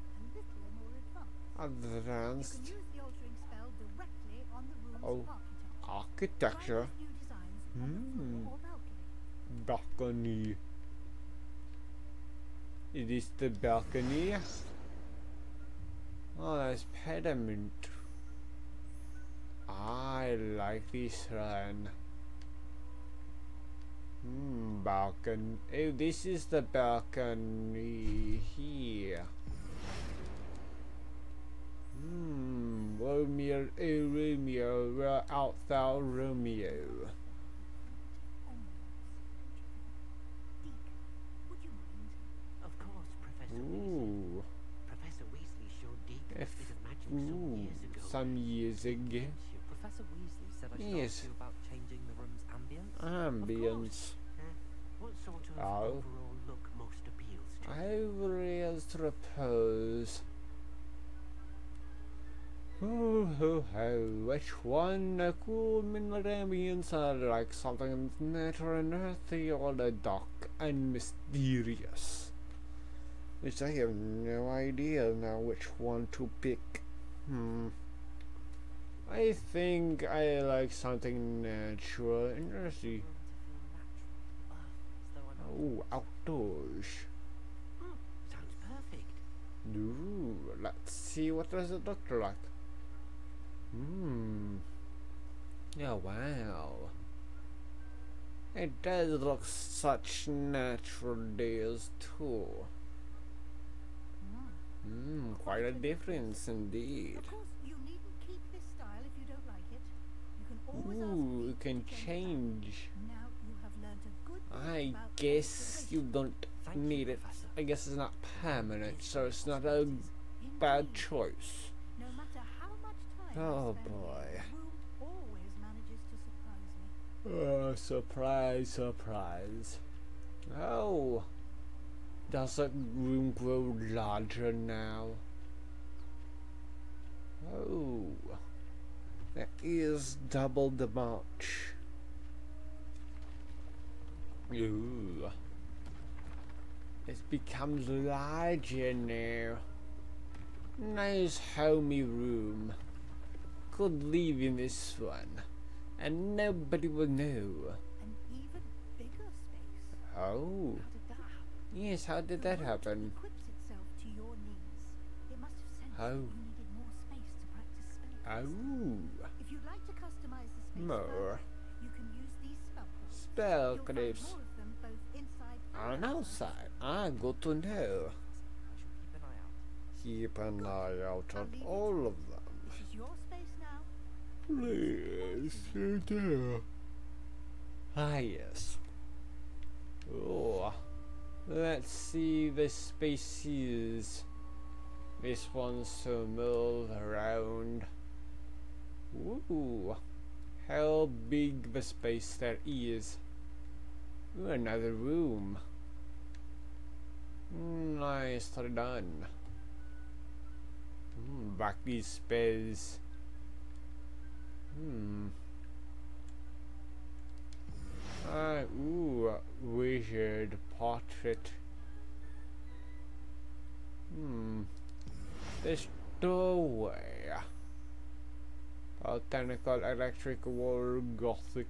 a advanced. You Advanced can use the altering spell directly on the room's Oh. architecture. architecture. Try these new designs on the Hmm. balcony. It is the balcony. Oh, that's pediment. I like this one. Hmm, balcony. Oh, this is the balcony here. Hmm, Romeo, oh Romeo, where art thou, Romeo? Deek, would you mind? Of course, Professor Weasley. Ooh, Professor Weasley showed Deek If- bit of magic some ooh, years ago. some years ago. Professor Weasley said I should Yes. ask you about changing the room's ambience. Ambience. What sort of Oh. overall look most appeals to you? Ivory's repose. Ho ho ho, which one? A cool mineral ambience are like something natural and earthy or the dark and mysterious. Which I have no idea now which one to pick. Hmm. I think I like something natural and earthy. Oh, outdoors. Sounds perfect. Ooh, let's see what does it look like. Hmm. Yeah, wow. It does look such natural days too. It. You can always ask Ooh, you Deek can to it change. back. Now you have learnt a good deal I guess you don't need it. I guess it's not permanent, so it's not a bad choice. No matter how much time I Oh, boy. the room always manages to surprise me. Oh, surprise, surprise. Oh, does that room grow larger now? Oh, that is double the march. Ooh, it becomes larger now. Nice homey room. Could live in this one, and nobody will know. An even bigger space. Oh, How did that happen? Yes, how did that happen? equips itself to your needs. It must have sensed Oh. that you needed more space to practice spells. Oh, If you'd like to customize the space More. you can use these spell clips. spell clips more of them both inside on and outside. Ah, good to know. Keep an eye out. An eye out on all of them. This is your space now. Please, do. Ah, yes. Oh, let's see the spaces. This one's to move around. Ooh, how big the space there is. Ooh, another room. Nicely done. Mm, back these spells. Hmm. Ah, ooh, wizard portrait. Hmm. This doorway. Botanical, electric wall, gothic.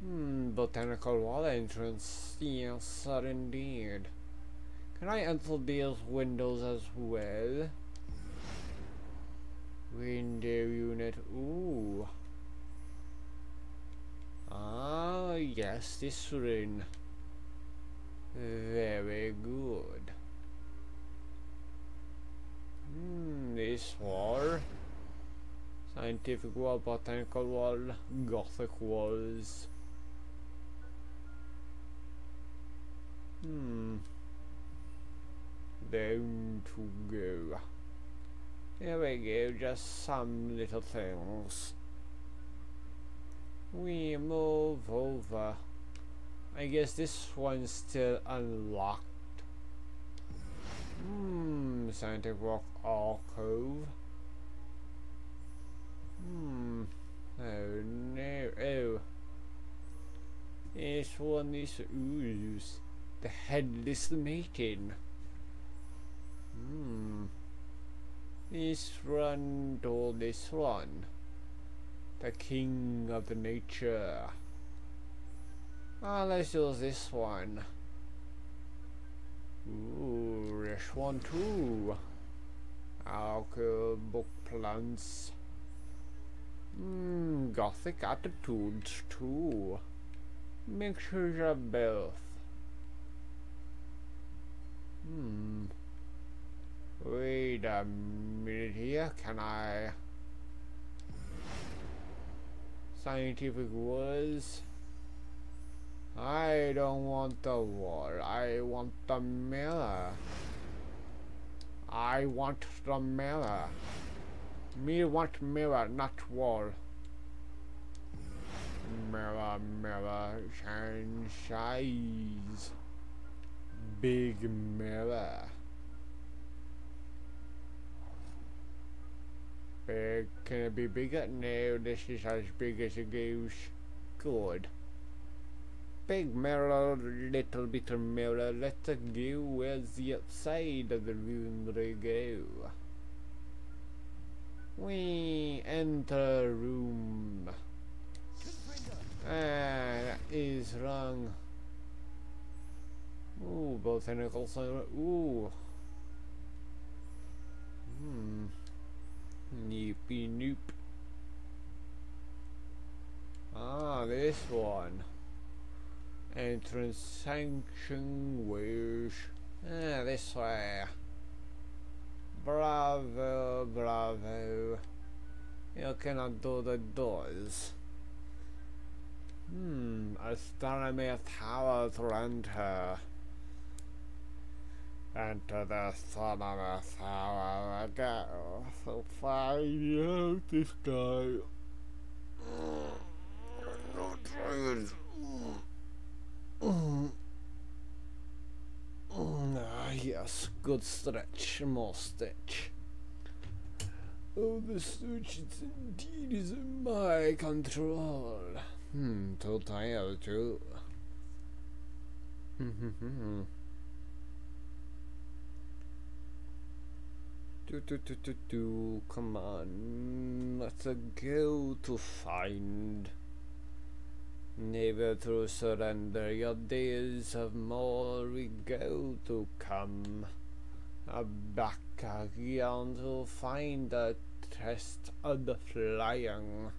Hmm, botanical wall entrance. Yes, sir, indeed. Can I enter these windows as well? Window unit. Ooh. Ah, yes, this room. Very good. Hmm, this wall. Scientific wall, botanical wall, gothic walls. Hmm. Down to go. There we go, just some little things. We move over. I guess this one's still unlocked. Hmm, Scientific Rock Alcove. Hmm. Oh no. Oh. This one is ooze. The headless maiden. Hmm. This one to this one. The king of the nature. Ah, let's use this one. Ooh, this one too. Alcohol book plants. Hmm, gothic attitudes too. Mixtures of both. Hmm. Wait a minute here, can I... Scientific was... I don't want the wall, I want the mirror. I want the mirror. Me want mirror, not wall. Mirror, mirror, shine, shines. Big mirror. Big, can it be bigger? No, this is as big as it goes. Good. Big mirror, little bit of mirror, let's go where's the outside of the room they go. We enter room. Ah, that is wrong. Ooh, botanical center. Ooh. Hmm. Noopy noop. Ah, this one. Entrance sanction wish. Ah, this way. Bravo, bravo. You cannot do the doors. Hmm, a astronomy tower to enter. Enter the astronomy tower again. So find out this guy. No. Ah, yes, good stretch, more stretch. Oh, the stretch is indeed is in my control. Hmm, too tired too. Hmm, do do do do do. Come on, let's go to find. Never to surrender, your days of more we go to come. A back again to find the test of the flying.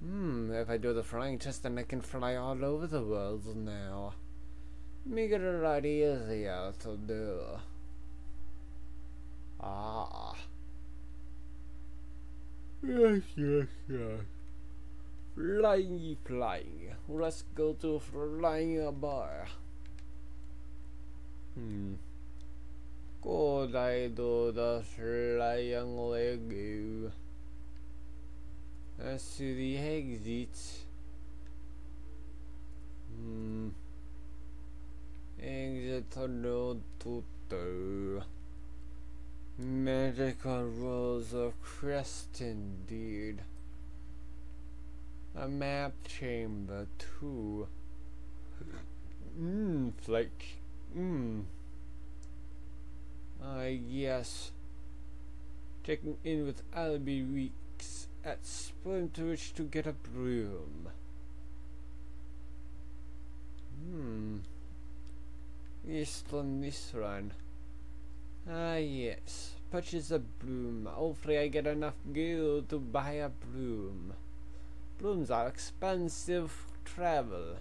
Hmm, if I do the flying test then I can fly all over the world now. Make it a lot easier to do. Ah. Yes, yes, yes. Flying, flying. Let's go to flying bar. Hmm. Could I do the flying Lego? Let's see the exit. Hmm. Exit no to do. Medical rules of crest indeed. A map chamber too. Mmm, flight. Mmm. Ah, yes. Checking in with Albie Weekes at Splinterwich to get a broom. Hmm. Eastern this run. Ah, yes. Purchase a broom. Hopefully I get enough gold to buy a broom. Brooms are expensive travel.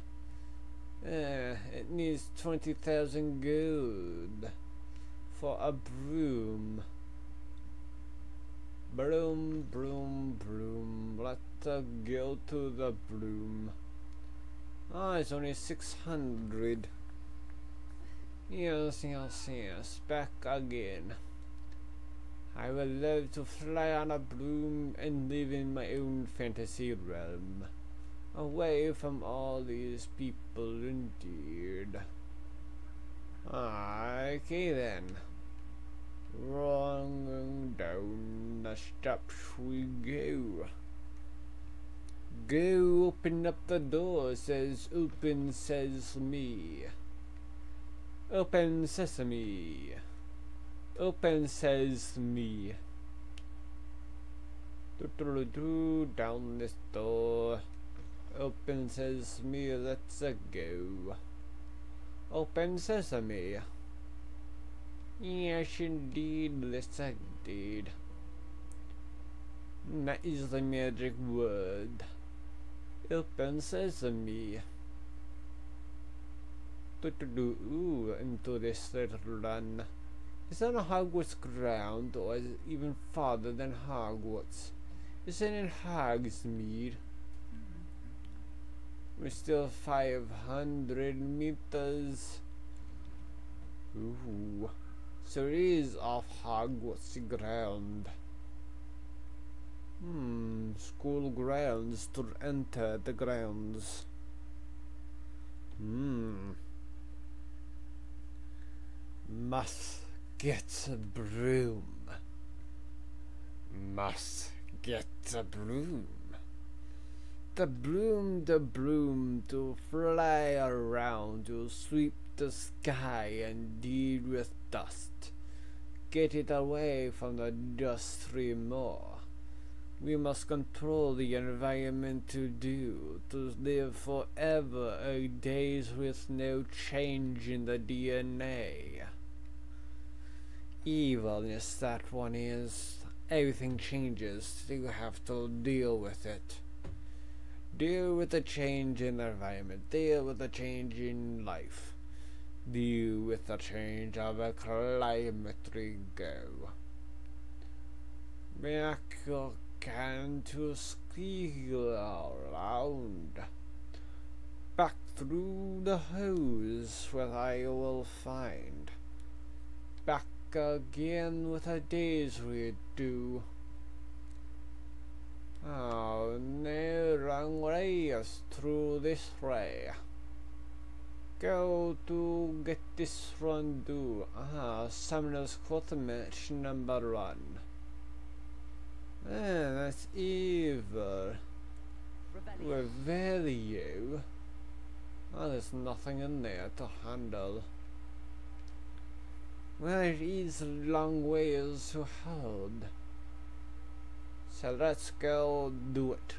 Uh, it needs 20,000 gold for a broom. Broom, broom, broom. Let's go to the broom. Ah, it's only 600. Yes, yes, yes. Back again. I would love to fly on a broom and live in my own fantasy realm. Away from all these people indeed. Okay then. Wrong down the steps we go. Go open up the door, says open says me. Open sesame. Open Sesame. Do, do, do, do, down this door. Open Sesame, let's go. Open sesame. Yes, indeed, let's indeed. That is the magic word. Open sesame. Do, do, do, ooh, into this little run. That a Hogwarts ground, or is even farther than Hogwarts? Is it in Hogsmeade? We're still 500 meters. Ooh. So it is off Hogwarts ground. Hmm, school grounds to enter the grounds. Hmm. Must get a broom. Must get a broom. The broom, the broom to fly around to sweep the sky and deal with dust. Get it away from the dust stream more. We must control the environment to do, to live forever a days with no change in the DNA. Evilness that one is. Everything changes, you have to deal with it. Deal with the change in the environment, deal with the change in life. Deal with the change of a climate we go. Miracle can to squeal around. Back through the hose where I will find. Again with a days we do. Oh, no wrong way us through this way. Go to get this run do. Ah, Summoner's Court match number one. Ah, that's evil. Revelio. Oh, there's nothing in there to handle. Well, it is a long ways to hold. So let's go do it.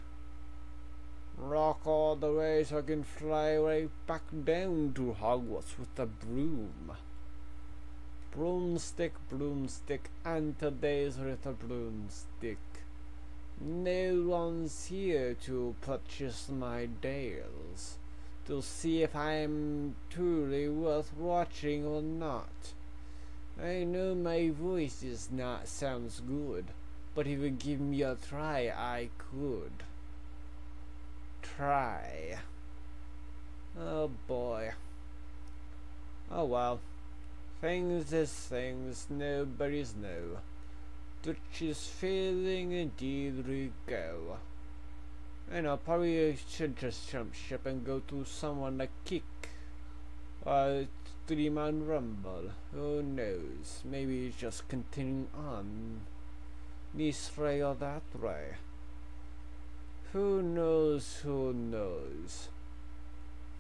Rock all the way so I can fly right back down to Hogwarts with the broom. Broomstick, broomstick, and today's with a broomstick. No one's here to purchase my deals, to see if I'm truly worth watching or not. I know my voice is not sounds good, but if you give me a try, I could. Try. Oh boy. Oh well. Things is things, nobody's know. Which is feeling indeed we go. I know, probably should just jump ship and go to someone like Kick. Or Three Man Rumble. Who knows? Maybe it's just continuing on. This way or that way. Who knows who knows?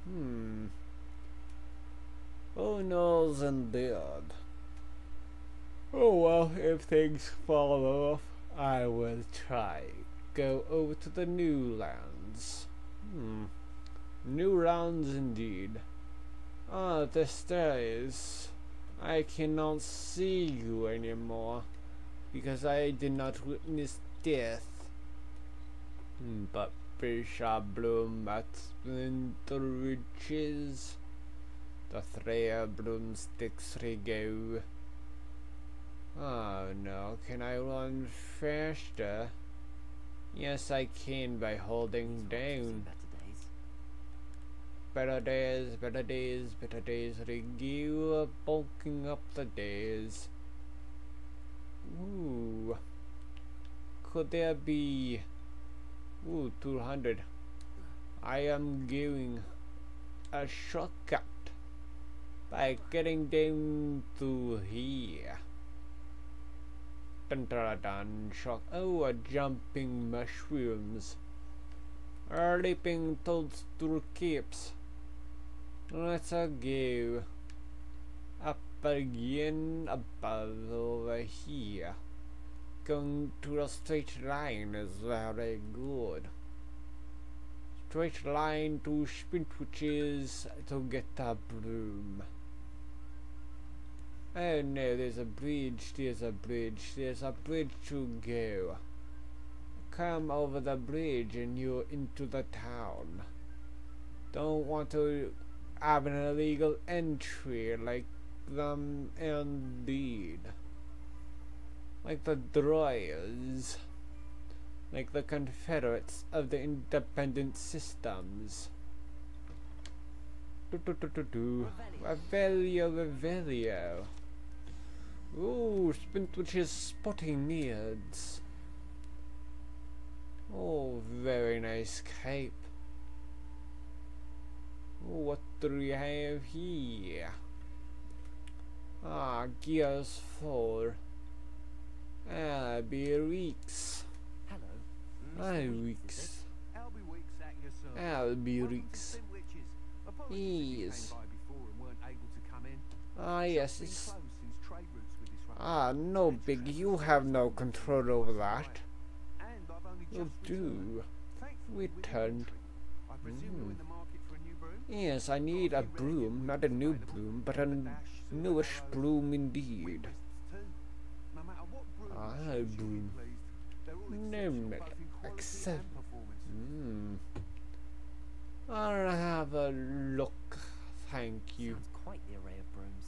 Hmm. Who knows indeed? Oh well, if things fall off, I will try. Go over to the new lands. Hmm. New rounds indeed. Ah, the stairs. I cannot see you anymore because I did not witness death. Hmm, but are bloom at splinter ridges. The three broomsticks go. Oh no, can I run faster? Yes, I can by holding down. Better days, better days, better days, review bulking up the days. Ooh. Could there be... Ooh, 200. I am giving a shortcut. by getting down to here. Dun dun dun shock. Oh, a jumping mushrooms. Leaping toads through keeps. Let's go up again above over here. Going to a straight line is very good. Straight line to is to get a broom. Oh no, there's a bridge, there's a bridge, there's a bridge to go. Come over the bridge and you're into the town. Don't want to have an illegal entry like them indeed. Like the Dryers. Like the Confederates of the independent systems. Do do do do do. Revelio, Revelio. Ooh, Spintwitch's spotting needs. Oh, very nice cape. What do we have here? Ah, Gears 4. Abby Reeks. Hello. Hi, Reeks. Albie Weekes at your service. Albie Reeks. Spintwitches. Apologies if you Yes. came by before and weren't able to come in. Ah, yes, it's... closed since trade routes were disrupted. Ah, no big. You have no control over that. And I've only You do. Thankfully, with Returned. Yes, I need a broom, not a new broom, but a newish broom indeed. Ah, you, broom. please. They're all No, exceptional, mate, both in quality accept- and performance. Hmm. I'll have a look. Thank you. Quite the array of brooms.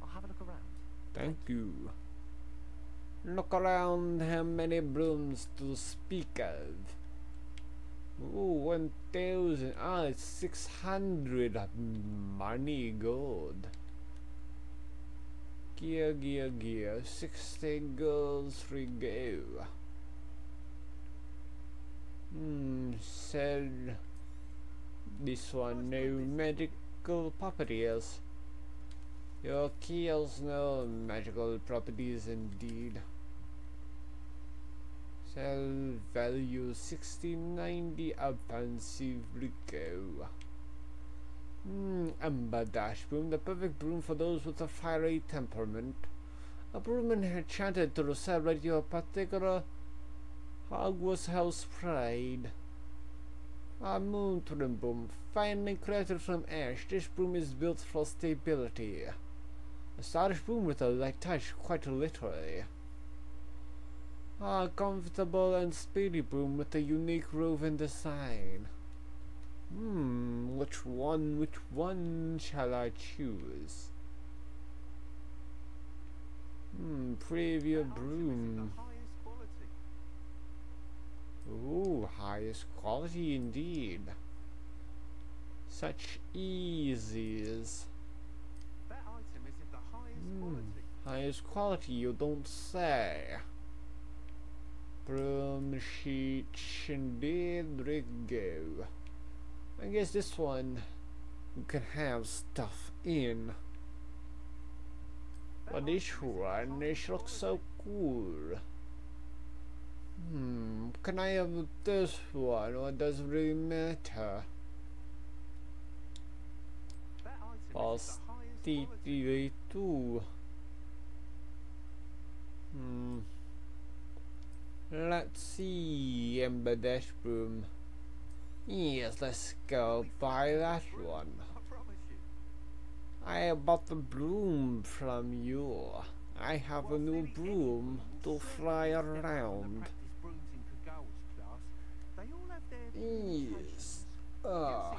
I'll have a look around. Thank you. Look around how many brooms to speak of. Ooh, 1000. Ah, it's 600 money gold. Gear, gear, gear. 60 gold, 3 go. Hmm, sell this one. No medical properties. Your key has no magical properties indeed. Sell value 1690 offensive go. Hmm, Amber Dash Broom, the perfect broom for those with a fiery temperament. A broom enchanted to celebrate your particular Hogwarts House pride. A moon trim broom, finely crafted from ash. This broom is built for stability. A stylish broom with a light touch, quite literally. A comfortable and speedy broom with a unique woven design. Hmm, which one, which one shall I choose? Hmm, preview That item is broom. highest quality. Ooh, highest quality indeed. Such easies. That item is of the highest Hmm. quality. Highest quality, you don't say. Broom sheet indeed go. I guess this one you can have stuff in. But this one, it looks so cool. Hmm, can I have this one or does it really matter? Quality. TTV2. Hmm. Let's see, Ember Dash Broom. Yes, let's go buy that one. I bought the broom from you. I have a new broom to fly around. Yes. Ah.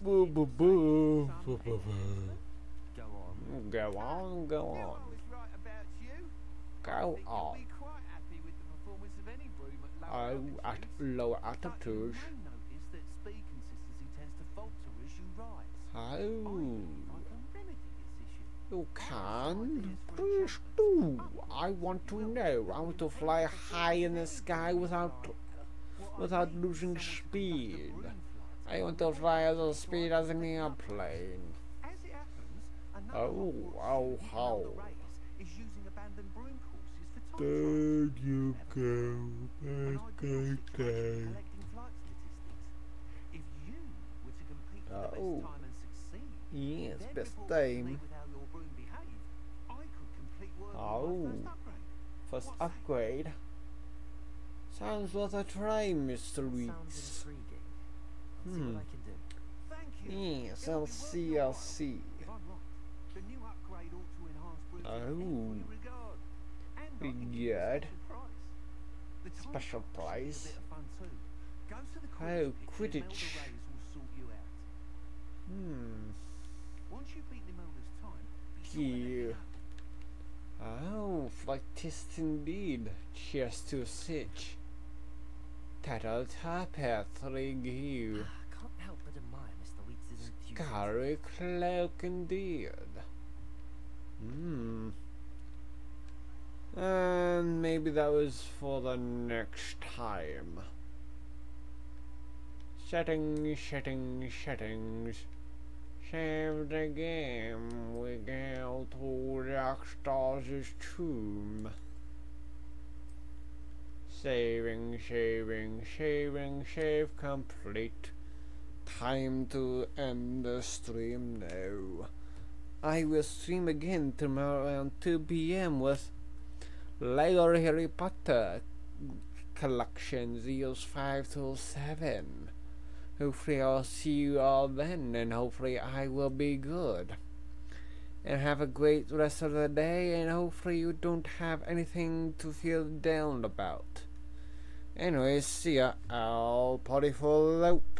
Boo boo boo. boo, boo, boo. Go on. Go on, go on. Uh, as you rise. I Oh, believe I can remedy this issue. you can? Please do. I want to know. I want to fly high in the sky without without losing someone to conduct a speed. I want to fly at the speed as an airplane. Oh, oh, how. Reyes you were to compete for Oh. best time and succeed, Yes, best time. with how your broom behaved, I could complete work on Oh. first upgrade. First What's that? upgrade. Sounds worth a try, Mr. Weekes. intriguing. I'll see Hmm. what I can do. Thank you. Yes, I'll see, I'll see. If I'm right, the new upgrade ought to enhance Broom's Oh. Good. special price. The time Special trials is price? A bit of fun too. Go to the Oh, Quidditch. Quidditch. Imelda Reyes will sort you out. Hmm. Once you've beaten Imelda's time, be sure to let Yeah. Oh, flight test indeed. Cheers to Sitch. Tattle Tapper, three you. Can't help but admire Mr. Weekes' enthusiasm. Scary cloak indeed. Hmm. And maybe that was for the next time. Settings, settings, settings. Save the game. We go to Darkstar's tomb. Saving, saving, saving, save complete. Time to end the stream now. I will stream again tomorrow around 2 p.m. with Lego Harry Potter collection years 5 to 7. Hopefully I'll see you all then and hopefully I will be good. And have a great rest of the day and hopefully you don't have anything to feel down about. Anyways, see ya. I'll party full out.